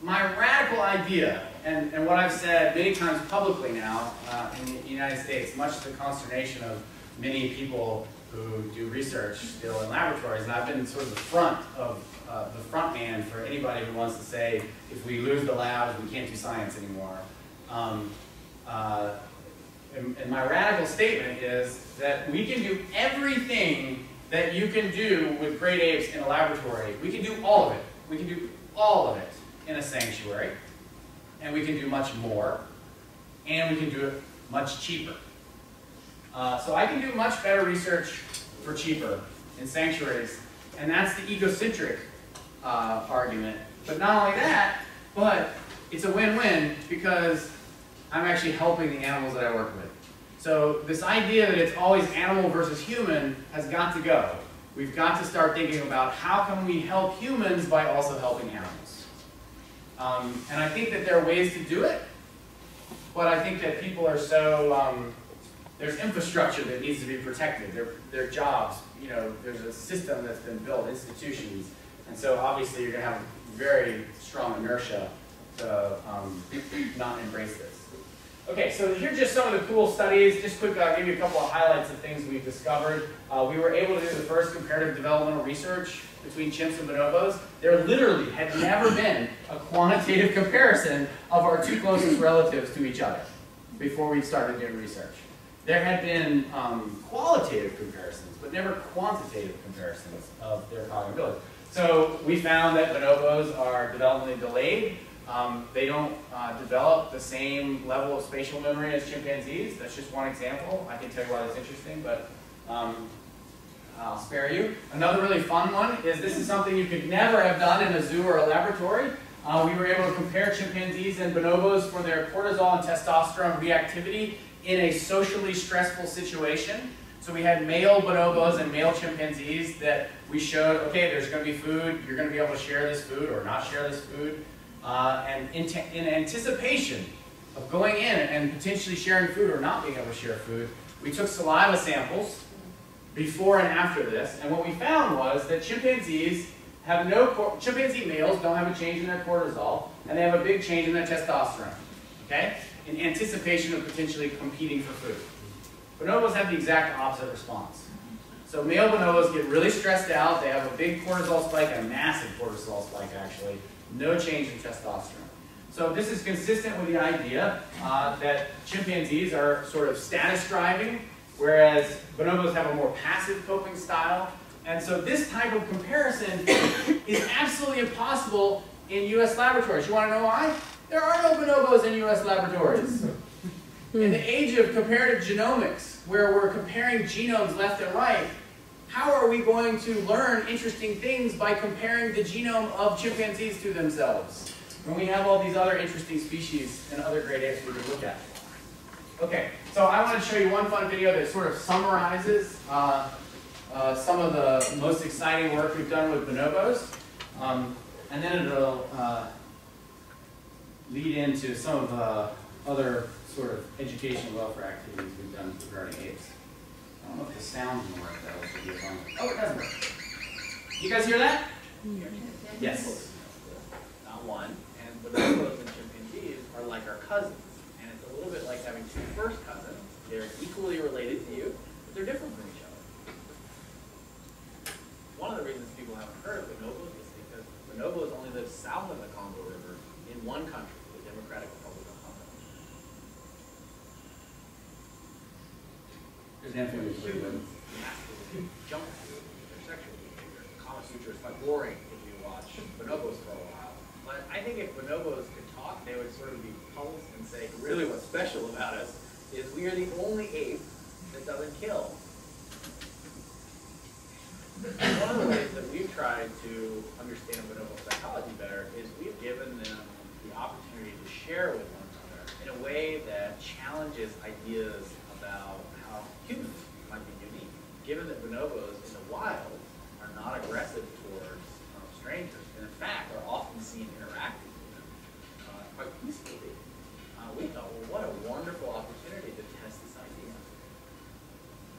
my radical idea, and, and what I've said many times publicly now uh, in the United States, much to the consternation of many people who do research still in laboratories, and I've been sort of the front of uh, the front man for anybody who wants to say, if we lose the labs, we can't do science anymore. Um, uh, and, and my radical statement is that we can do everything that you can do with great apes in a laboratory. We can do all of it. We can do all of it in a sanctuary. And we can do much more. And we can do it much cheaper. Uh, so I can do much better research for cheaper in sanctuaries. And that's the egocentric uh, argument. But not only that, but it's a win-win because I'm actually helping the animals that I work with. So this idea that it's always animal versus human has got to go. We've got to start thinking about how can we help humans by also helping animals. Um, and I think that there are ways to do it, but I think that people are so, um, there's infrastructure that needs to be protected. Their, their jobs, you know, there's a system that's been built, institutions, and so obviously you're going to have very strong inertia to um, not embrace this. Okay, so here's just some of the cool studies. Just quick, I'll give you a couple of highlights of things we've discovered. Uh, we were able to do the first comparative developmental research between chimps and bonobos. There literally had never been a quantitative comparison of our two closest relatives to each other before we started doing research. There had been um, qualitative comparisons, but never quantitative comparisons of their cognitive ability. So we found that bonobos are developmentally delayed. Um, they don't uh, develop the same level of spatial memory as chimpanzees. That's just one example. I can tell you why that's interesting, but um, I'll spare you. Another really fun one is this is something you could never have done in a zoo or a laboratory. Uh, we were able to compare chimpanzees and bonobos for their cortisol and testosterone reactivity in a socially stressful situation. So we had male bonobos and male chimpanzees that we showed, okay, there's going to be food, you're going to be able to share this food or not share this food. Uh, and in, in, anticipation of going in and potentially sharing food or not being able to share food, we took saliva samples before and after this, and what we found was that chimpanzees have no, chimpanzee males don't have a change in their cortisol, and they have a big change in their testosterone, okay? In anticipation of potentially competing for food. Bonobos have the exact opposite response. So male bonobos get really stressed out, they have a big cortisol spike, a massive cortisol spike actually, no change in testosterone. So this is consistent with the idea uh, that chimpanzees are sort of status driving, whereas bonobos have a more passive coping style. And so this type of comparison is absolutely impossible in U.S. laboratories. You want to know why? There are no bonobos in U.S. laboratories. In the age of comparative genomics, where we're comparing genomes left and right, how are we going to learn interesting things by comparing the genome of chimpanzees to themselves? When we have all these other interesting species and other great apes we could look at. Okay, so I want to show you one fun video that sort of summarizes uh, uh, some of the most exciting work we've done with bonobos. Um, and then it'll uh, lead into some of the other sort of education welfare activities we've done regarding apes. I don't know if the sound can work though. Oh, it doesn't work. You guys hear that? Yes. Not one. And the bonobos and chimpanzees are like our cousins. And it's a little bit like having two first cousins. They're equally related to you, but they're different from each other. One of the reasons people haven't heard of bonobos is because bonobos only live south of the Congo River in one country, the Democratic Republic of Congo. Infinitely, but massively jump to their sexual behavior. Kama Sutra is quite boring if you watch bonobos for a while. But I think if bonobos could talk, they would sort of be puzzled and say, really what's special about us is we are the only ape that doesn't kill. One of the ways that we've tried to understand bonobo psychology better is we've given them the opportunity to share with one another in a way that challenges ideas about how humans might be unique. Given that bonobos in the wild are not aggressive towards um, strangers, and in fact are often seen interacting with them uh, quite peacefully, uh, we thought, well, what a wonderful opportunity to test this idea.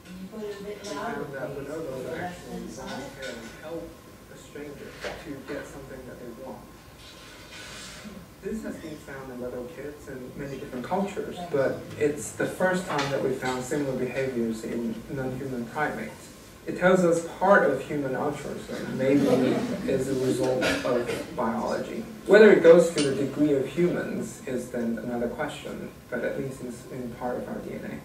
Can you put it a bit We louder, found that please? bonobos actually than five? volunteer and help a stranger to get something that they want. This has been found in little kids in many different cultures, but it's the first time that we found similar behaviors in non-human primates. It tells us part of human altruism maybe is a result of biology. Whether it goes to the degree of humans is then another question, but at least it's in part of our DNA.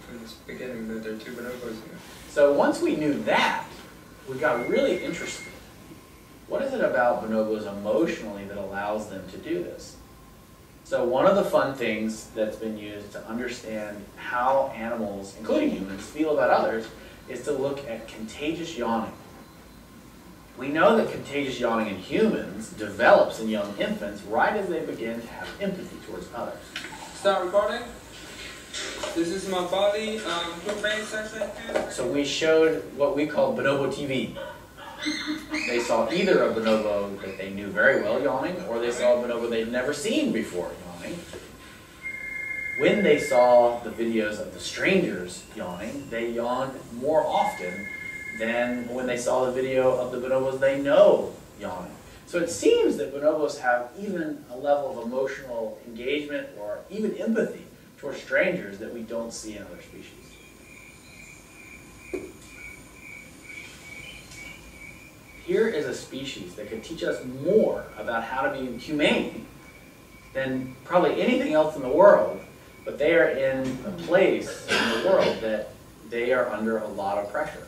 From the beginning, that there are two bonobos here. So once we knew that, we got really interested. It about bonobos emotionally that allows them to do this? So one of the fun things that's been used to understand how animals, including humans, feel about others is to look at contagious yawning. We know that contagious yawning in humans develops in young infants right as they begin to have empathy towards others. Start recording. This is my body, um, group main session. So we showed what we call bonobo TV. They saw either a bonobo that they knew very well yawning, or they saw a bonobo they'd never seen before yawning. When they saw the videos of the strangers yawning, they yawned more often than when they saw the video of the bonobos they know yawning. So it seems that bonobos have even a level of emotional engagement or even empathy towards strangers that we don't see in other species. Here is a species that could teach us more about how to be humane than probably anything else in the world, but they are in a place in the world that they are under a lot of pressure.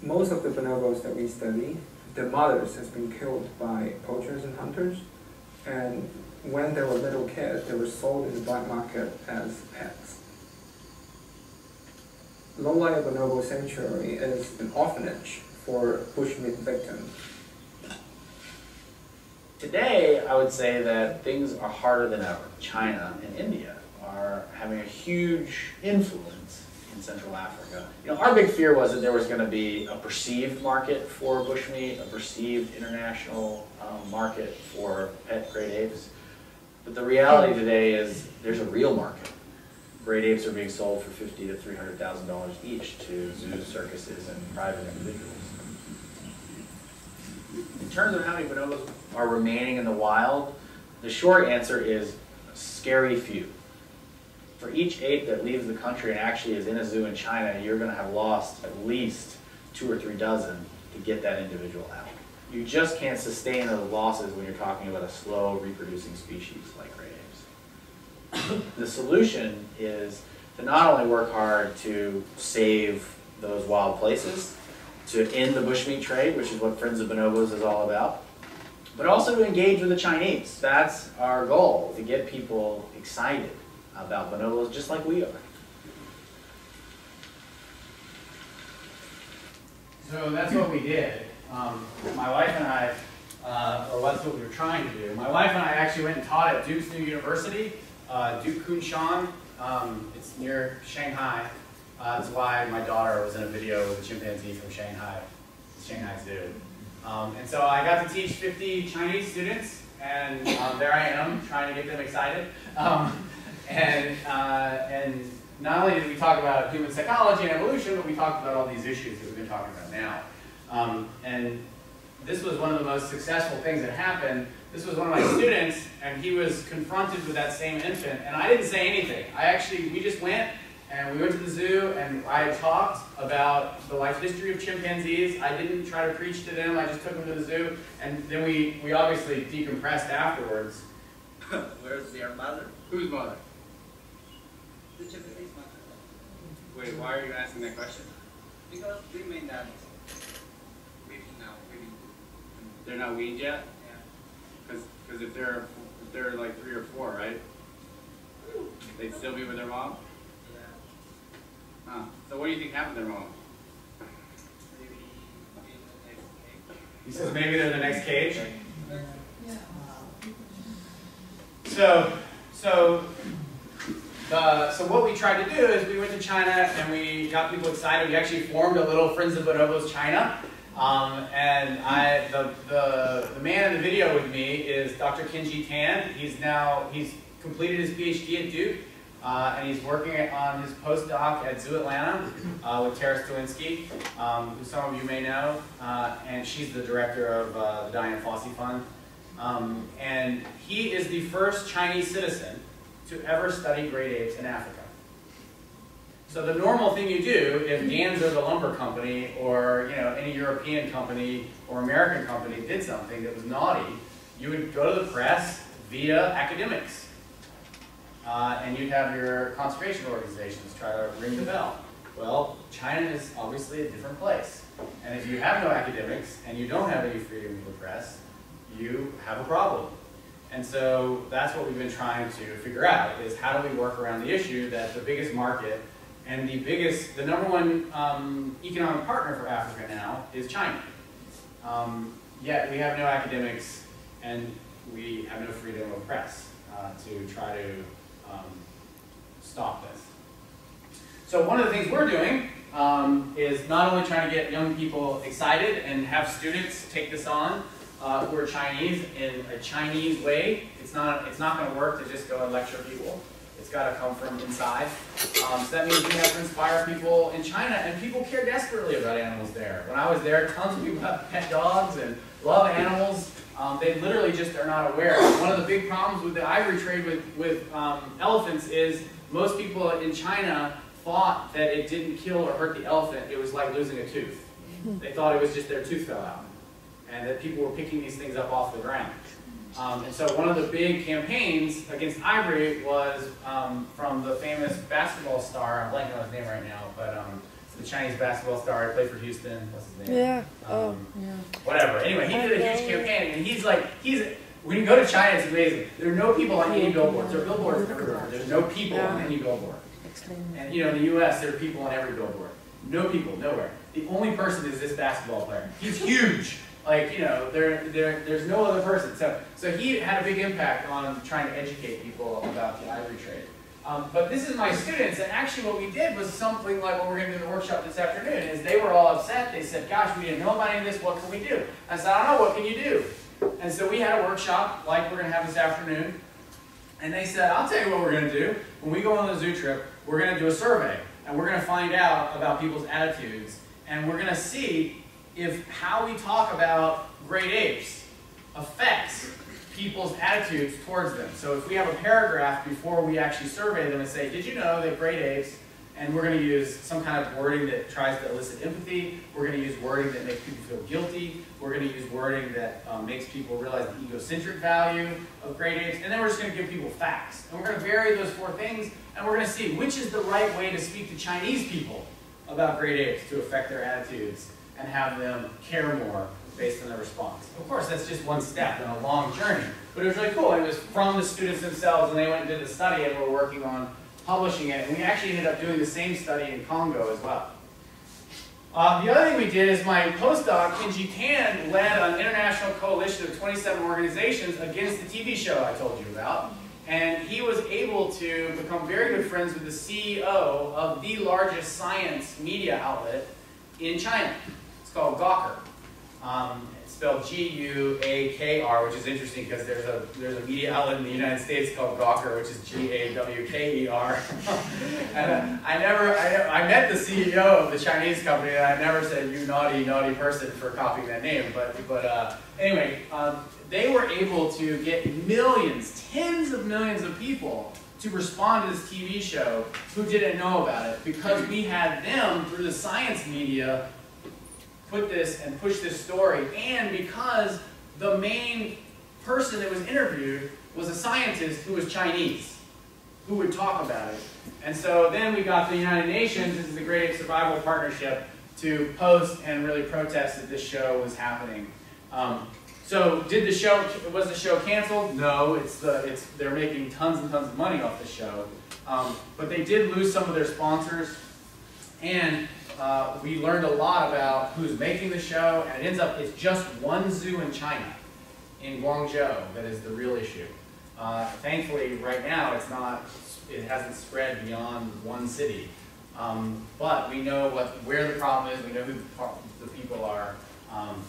Most of the bonobos that we study, the mothers has been killed by poachers and hunters, and when they were little kids, they were sold in the black market as pets. Lola ya Bonobo Sanctuary is an orphanage for bushmeat victims. Today, I would say that things are harder than ever. China and India are having a huge influence in Central Africa. You know, our big fear was that there was going to be a perceived market for bushmeat, a perceived international um, market for pet great apes. But the reality today is there's a real market. Great apes are being sold for fifty to three hundred thousand dollars each to zoos, circuses, and private individuals. In terms of how many bonobos are remaining in the wild, the short answer is scary few. For each ape that leaves the country and actually is in a zoo in China, you're going to have lost at least two or three dozen to get that individual out. You just can't sustain those losses when you're talking about a slow reproducing species like. The solution is to not only work hard to save those wild places, to end the bushmeat trade, which is what Friends of Bonobos is all about, but also to engage with the Chinese. That's our goal, to get people excited about bonobos just like we are. So that's what we did. Um, my wife and I, uh, or that's what we were trying to do. My wife and I actually went and taught at Duke Kunshan University, uh, Duke Kunshan. Um, it's near Shanghai. Uh, that's why my daughter was in a video with a chimpanzee from Shanghai, Shanghai Zoo. Um, and so I got to teach 50 Chinese students, and um, there I am trying to get them excited. Um, and, uh, and not only did we talk about human psychology and evolution, but we talked about all these issues that we've been talking about now. Um, and this was one of the most successful things that happened. This was one of my students, and he was confronted with that same infant, and I didn't say anything. I actually, we just went, and we went to the zoo, and I talked about the life history of chimpanzees. I didn't try to preach to them, I just took them to the zoo, and then we, we obviously decompressed afterwards. Where's their mother? Whose mother? the Japanese market. Wait, why are you asking that question? Because we may not weaving now, weaving. They're not weaned yet? Yeah. Because if they're, if they're like three or four, right? They'd still be with their mom? Yeah. Huh. So what do you think happened to their mom? Maybe in the next case. He says maybe they're in the next cage. So, so, the, so what we tried to do is we went to China and we got people excited. We actually formed a little Friends of Bonobos China. Um, and I, the, the, the man in the video with me is Dr. Jingzhi Tan. He's now, he's completed his PhD at Duke. Uh, and he's working on his postdoc at Zoo Atlanta uh, with Tara Stoinski, um, who some of you may know. Uh, and she's the director of uh, the Dian Fossey Fund. Um, and he is the first Chinese citizen to ever study great apes in Africa. So the normal thing you do, if Ganzo, the lumber company, or you know any European company or American company did something that was naughty, you would go to the press via academics. Uh, and you'd have your conservation organizations try to ring the bell. Well, China is obviously a different place. And if you have no academics and you don't have any freedom of the press, you have a problem. And so that's what we've been trying to figure out is how do we work around the issue that the biggest market and the biggest, the number one um, economic partner for Africa now is China. Um, yet we have no academics and we have no freedom of press uh, to try to um, stop this. So one of the things we're doing um, is not only trying to get young people excited and have students take this on uh, who are Chinese in a Chinese way. It's not, it's not going to work to just go and lecture people. It's got to come from inside. Um, so that means we have to inspire people in China, and people care desperately about animals there. When I was there, tons of people have pet dogs and love animals. Um, they literally just are not aware. One of the big problems with the ivory trade with, with um, elephants is most people in China thought that it didn't kill or hurt the elephant. It was like losing a tooth. They thought it was just their tooth fell out, and that people were picking these things up off the ground. Um, and so one of the big campaigns against ivory was um, from the famous basketball star, I'm blanking on his name right now, but um, the Chinese basketball star, he played for Houston, what's his name? Yeah. Oh, Um, yeah. whatever. Anyway, he did a huge campaign, and he's like, he's when you go to China, it's amazing. There are no people on any billboards. There are billboards everywhere. There's no people on any billboard. And you know, in the U.S., there are people on every billboard. No people, nowhere. The only person is this basketball player. He's huge. Like you know, there, there, there's no other person. So, so he had a big impact on trying to educate people about the ivory trade. Um, but this is my students, and actually what we did was something like what we're going to do in the workshop this afternoon, is they were all upset. They said, gosh, we didn't know about any of this, what can we do? I said, I don't know, what can you do? And so we had a workshop like we're going to have this afternoon, and they said, I'll tell you what we're going to do. When we go on the zoo trip, we're going to do a survey, and we're going to find out about people's attitudes, and we're going to see if how we talk about great apes affects people's attitudes towards them. So if we have a paragraph before we actually survey them and say, did you know that great apes, and we're going to use some kind of wording that tries to elicit empathy, we're going to use wording that makes people feel guilty, we're going to use wording that um, makes people realize the egocentric value of great apes, and then we're just going to give people facts. And we're going to vary those four things, and we're going to see which is the right way to speak to Chinese people about great apes to affect their attitudes and have them care more based on their response. Of course, that's just one step in a long journey, but it was really cool. It was from the students themselves, and they went and did the study, and we're working on publishing it. And we actually ended up doing the same study in Congo as well. Uh, the other thing we did is my postdoc, Jingzhi Tan, led an international coalition of 27 organizations against the TV show I told you about. And he was able to become very good friends with the CEO of the largest science media outlet in China. It's called Guokr. Um, it's spelled G-U-A-K-R, which is interesting because there's a there's a media outlet in the United States called Gawker, which is G-A-W-K-E-R. and uh, I never I, I met the CEO of the Chinese company, and I never said you naughty naughty person for copying that name. But but uh, anyway, um, they were able to get millions, tens of millions of people to respond to this TV show who didn't know about it because we had them through the science media put this and push this story, and because the main person that was interviewed was a scientist who was Chinese. who would talk about it. And so then we got the United Nations, this is the Great Survival Partnership, to post and really protest that this show was happening. Um, so did the show, was the show canceled? No, it's the, it's, they're making tons and tons of money off the show. Um, but they did lose some of their sponsors, and uh, we learned a lot about who's making the show, and it ends up, it's just one zoo in China, in Guangzhou, that is the real issue. Uh, thankfully, right now, it's not, it hasn't spread beyond one city. Um, but we know what, where the problem is, we know who the, the people are, um,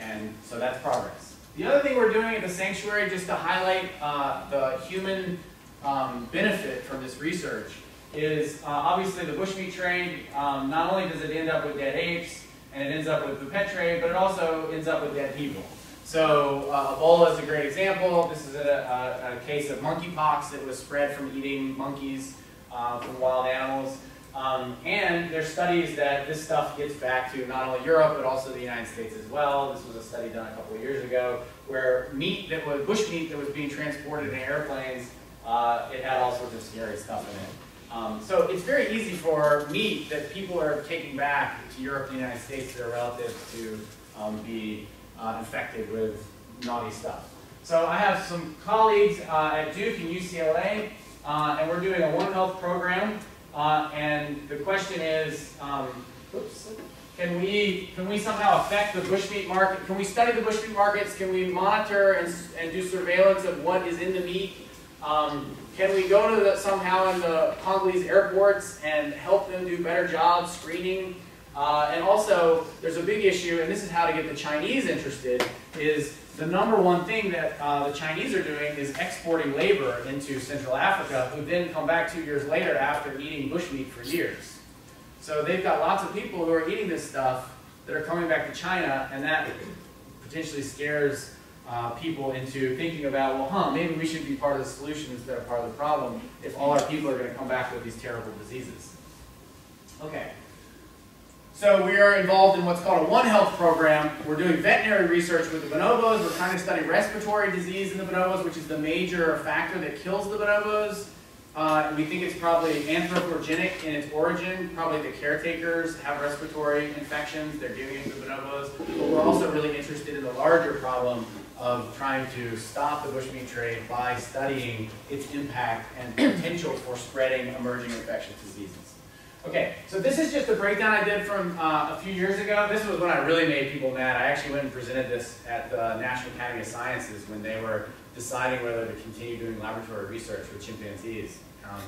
and so that's progress. The other thing we're doing at the sanctuary, just to highlight uh, the human um, benefit from this research, is uh, obviously the bushmeat trade. Um, not only does it end up with dead apes, and it ends up with the pet trade, but it also ends up with dead people. So uh, Ebola is a great example. This is a, a, a case of monkeypox that was spread from eating monkeys uh, from wild animals. Um, and there's studies that this stuff gets back to not only Europe, but also the United States as well. This was a study done a couple of years ago where meat that was, bush meat that was being transported in airplanes, uh, it had all sorts of scary stuff in it. Um, so it's very easy for meat that people are taking back to Europe, the United States, their relatives, to um, be uh, infected with naughty stuff. So I have some colleagues uh, at Duke and UCLA, uh, and we're doing a One Health program. Uh, and the question is, um, oops, can we can we somehow affect the bushmeat market? Can we study the bushmeat markets? Can we monitor and, and do surveillance of what is in the meat? Um, can we go to the, somehow in the Congolese airports and help them do better jobs screening? Uh, and also, there's a big issue, and this is how to get the Chinese interested, is the number one thing that uh, the Chinese are doing is exporting labor into Central Africa, who then come back two years later after eating bushmeat for years. So they've got lots of people who are eating this stuff that are coming back to China, and that potentially scares uh, people into thinking about, well, huh, maybe we should be part of the solution instead of part of the problem if all our people are going to come back with these terrible diseases. Okay. So we are involved in what's called a One Health program. We're doing veterinary research with the bonobos. We're trying to study respiratory disease in the bonobos, which is the major factor that kills the bonobos. Uh, we think it's probably anthropogenic in its origin. Probably the caretakers have respiratory infections. They're giving it to the bonobos. But we're also really interested in the larger problem of trying to stop the bushmeat trade by studying its impact and potential for spreading emerging infectious diseases. Okay, so this is just a breakdown I did from uh, a few years ago. This was when I really made people mad. I actually went and presented this at the National Academy of Sciences when they were deciding whether to continue doing laboratory research with chimpanzees. Um,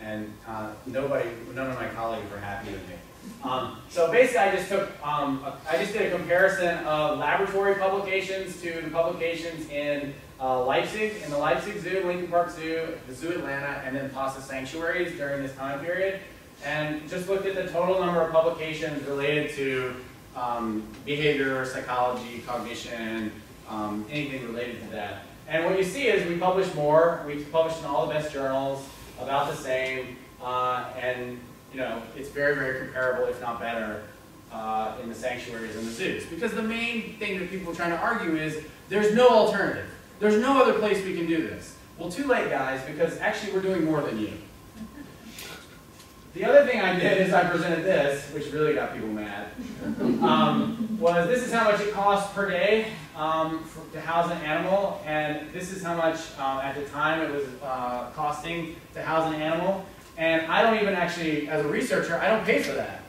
and uh, nobody, none of my colleagues were happy with me. Um, so basically, I just took, um, a, I just did a comparison of laboratory publications to the publications in uh, Leipzig, in the Leipzig Zoo, Lincoln Park Zoo, the Zoo Atlanta, and then PASA Sanctuaries during this time period and just looked at the total number of publications related to um, behavior, psychology, cognition, um, anything related to that. And what you see is we publish more. We publish in all the best journals, about the same, uh, and you know it's very, very comparable, if not better, uh, in the sanctuaries and the zoos. Because the main thing that people are trying to argue is there's no alternative. There's no other place we can do this. Well, too late, guys, because actually we're doing more than you. The other thing I did is I presented this, which really got people mad, um, was this is how much it costs per day um, for, to house an animal, and this is how much um, at the time it was uh, costing to house an animal. And I don't even actually, as a researcher, I don't pay for that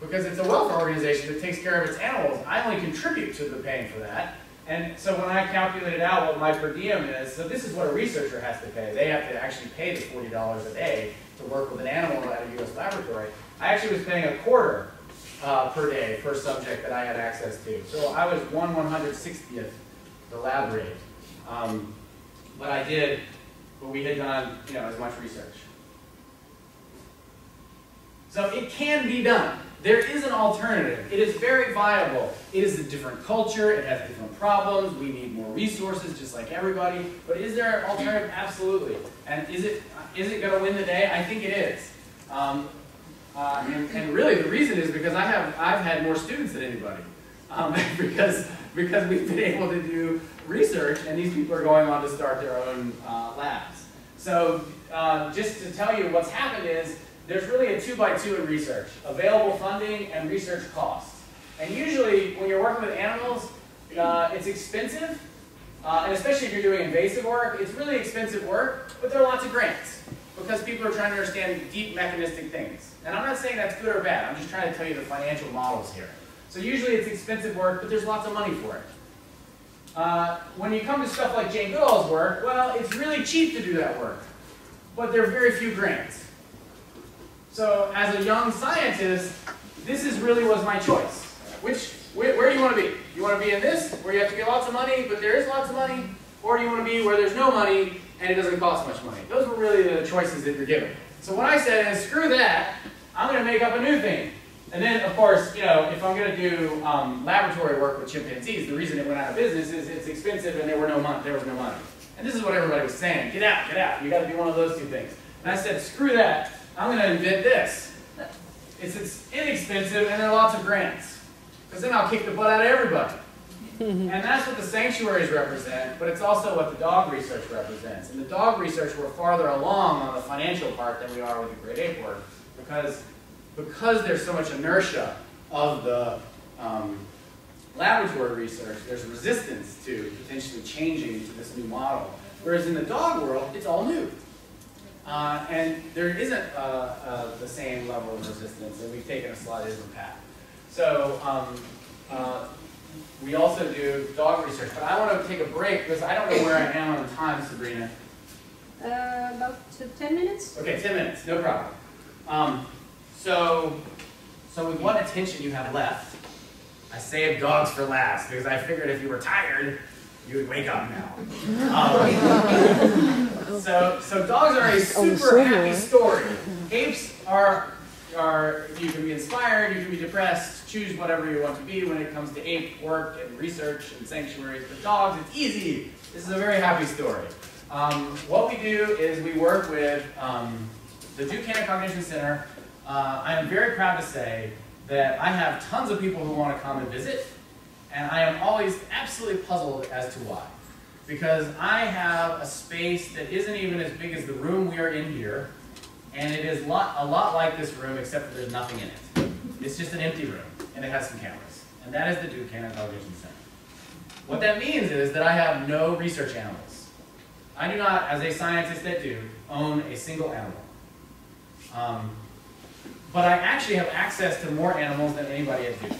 because it's a welfare organization that takes care of its animals. I only contribute to the paying for that. And so when I calculated out what my per diem is, so this is what a researcher has to pay. They have to actually pay the $40 a day to work with an animal at a U.S. laboratory. I actually was paying a quarter uh, per day per subject that I had access to. So I was 1 160th the lab rate. Um, but I did, but we had done you know, as much research. So it can be done. There is an alternative. It is very viable. It is a different culture. It has different problems. We need more resources, just like everybody. But is there an alternative? Absolutely. And is it is it going to win the day? I think it is. Um, uh, and, and, really, the reason is because I have I've had more students than anybody. Um, because because we've been able to do research, and these people are going on to start their own uh, labs. So uh, just to tell you what's happened is there's really a two by two in research, available funding and research costs. And usually when you're working with animals, uh, it's expensive, uh, and especially if you're doing invasive work, it's really expensive work, but there are lots of grants because people are trying to understand deep mechanistic things. And I'm not saying that's good or bad, I'm just trying to tell you the financial models here. So usually it's expensive work, but there's lots of money for it. Uh, when you come to stuff like Jane Goodall's work, well, it's really cheap to do that work, but there are very few grants. So as a young scientist, this is really was my choice. Which, where, where do you want to be? You want to be in this, where you have to get lots of money, but there is lots of money? Or do you want to be where there's no money and it doesn't cost much money? Those were really the choices that you're given. So what I said is, screw that, I'm going to make up a new thing. And then, of course, you know, if I'm going to do um, laboratory work with chimpanzees, the reason it went out of business is it's expensive and there were no money. There was no money. And this is what everybody was saying: get out, get out. You got to do one of those two things. And I said, screw that. I'm going to invent this. It's, it's inexpensive and there are lots of grants. Because then I'll kick the butt out of everybody. and that's what the sanctuaries represent, but it's also what the dog research represents. And the dog research, we're farther along on the financial part than we are with the great ape work, because because there's so much inertia of the um, laboratory research, there's resistance to potentially changing to this new model. Whereas in the dog world, it's all new. Uh, and there isn't uh, uh, the same level of resistance, and we've taken a slightly different path. So um, uh, we also do dog research, but I want to take a break because I don't know where I am on the time, Sabrina. Uh, about 10 minutes? Okay, 10 minutes, no problem. Um, so, so with what attention you have left, I saved dogs for last because I figured if you were tired, you would wake up now. Um, so, so dogs are a super happy story. Apes are, are, you can be inspired, you can be depressed, choose whatever you want to be when it comes to ape work and research and sanctuaries. But dogs, it's easy. This is a very happy story. Um, what we do is we work with um, the Duke Canine Cognition Center. Uh, I am very proud to say that I have tons of people who want to come and visit, and I am always absolutely puzzled as to why. Because I have a space that isn't even as big as the room we are in here, and it is lot, a lot like this room except that there's nothing in it. It's just an empty room, and it has some cameras. And that is the Duke Canine Cognition Center. What that means is that I have no research animals. I do not, as a scientist at Duke, own a single animal. Um, but I actually have access to more animals than anybody at Duke.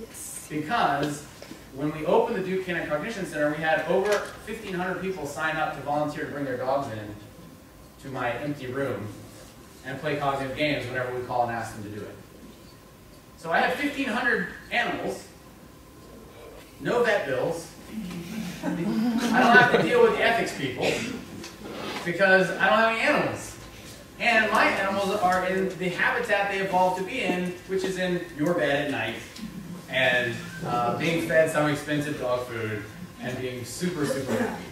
Yes. Because when we opened the Duke Canine Cognition Center, we had over 1,500 people sign up to volunteer to bring their dogs in to my empty room and play cognitive games whenever we call and ask them to do it. So I have 1,500 animals, no vet bills. I don't have to deal with the ethics people because I don't have any animals. And my animals are in the habitat they evolved to be in, which is in your bed at night and uh, being fed some expensive dog food and being super, super happy.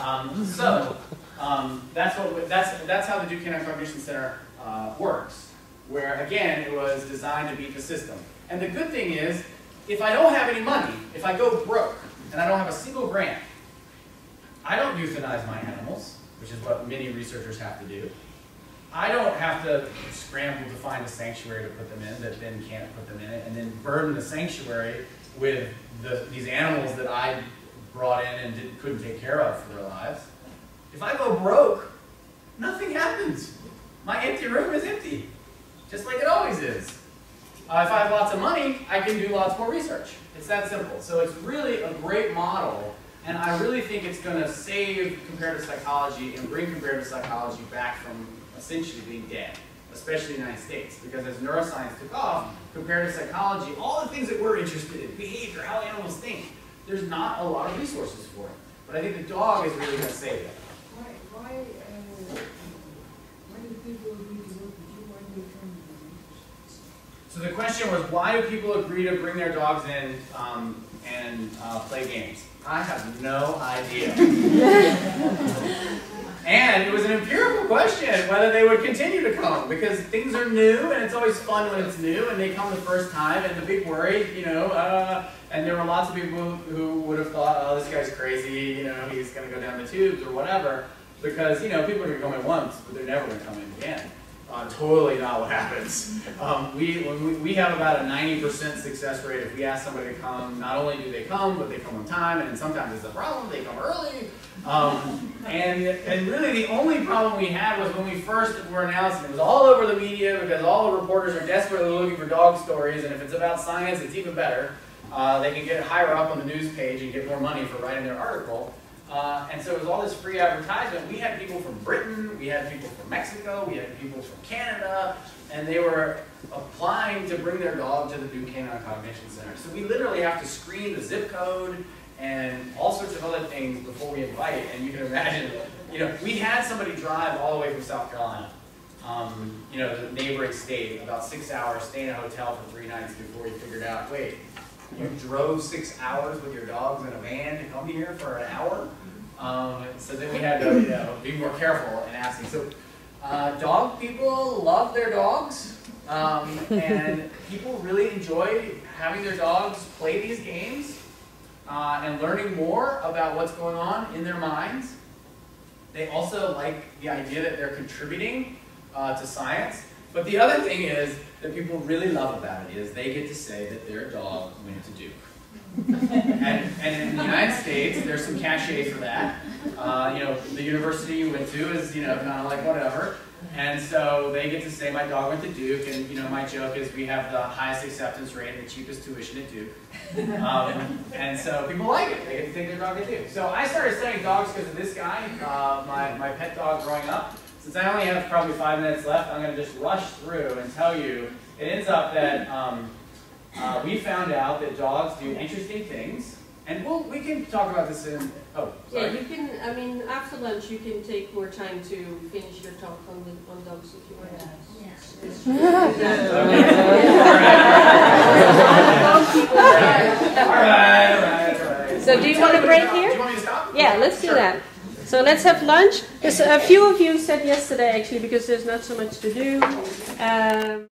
Um, so um, that's what that's that's how the Duke Canine Cognition Center uh, works. Where again, it was designed to beat the system. And the good thing is, if I don't have any money, if I go broke and I don't have a single grant, I don't euthanize my animals, which is what many researchers have to do. I don't have to scramble to find a sanctuary to put them in that then can't put them in it, and then burden the sanctuary with the, these animals that I brought in and didn't, couldn't take care of for their lives. If I go broke, nothing happens. My empty room is empty, just like it always is. Uh, if I have lots of money, I can do lots more research. It's that simple. So it's really a great model, and I really think it's going to save comparative psychology and bring comparative psychology back from essentially being dead, especially in the United States. Because as neuroscience took off, comparative psychology, all the things that we're interested in, behavior, how animals think, there's not a lot of resources for it. But I think the dog is really going to save it. Why, why, uh, why do people agree to work with you? Why do they come to So the question was, why do people agree to bring their dogs in um, and uh, play games? I have no idea. and it was an empirical question whether they would continue to come because things are new and it's always fun when it's new and they come the first time and the big worry, you know, uh, and there were lots of people who would have thought, oh, this guy's crazy, you know, he's going to go down the tubes or whatever. because, you know, people are gonna come in once, but they're never gonna come in again. Uh, totally not what happens. Um, we, we, we have about a ninety percent success rate if we ask somebody to come, not only do they come, but they come on time, and sometimes it's a problem, they come early. Um, and, and really the only problem we had was when we first were announcing, it was all over the media because all the reporters are desperately looking for dog stories, and if it's about science, it's even better. Uh, they can get higher up on the news page and get more money for writing their article. Uh, and so it was all this free advertisement. We had people from Britain, we had people from Mexico, we had people from Canada, and they were applying to bring their dog to the Duke Canine Cognition Center. So we literally have to screen the zip code and all sorts of other things before we invite. And you can imagine, you know, we had somebody drive all the way from South Carolina, um, you know, the neighboring state, about six hours, stay in a hotel for three nights before he figured out, wait, you drove six hours with your dogs in a van to come here for an hour? Um, so then we had to, you know, be more careful in asking. So, uh, dog people love their dogs, um, and people really enjoy having their dogs play these games uh, and learning more about what's going on in their minds. They also like the idea that they're contributing uh, to science. But the other thing is that people really love about it is they get to say that their dog went to Duke. And, and in the United States, there's some cachet for that. Uh, you know, the university you went to is, you know, kind of like whatever. And so they get to say my dog went to Duke, and you know, my joke is we have the highest acceptance rate and the cheapest tuition at Duke. Um, and so people like it. They get to take their dog at Duke. So I started studying dogs because of this guy, uh, my, my pet dog growing up. Since I only have probably five minutes left, I'm going to just rush through and tell you. It ends up that um, uh, we found out that dogs do interesting things. And we'll, we can talk about this in, oh, Yeah, you can, I mean, after lunch, you can take more time to finish your talk on the, on dogs if you want. All right, all right, all right. So do you want a break here? you want me to stop? Yeah, let's do Sure. that. So let's have lunch. There's a few of you said yesterday actually because there's not so much to do. Um,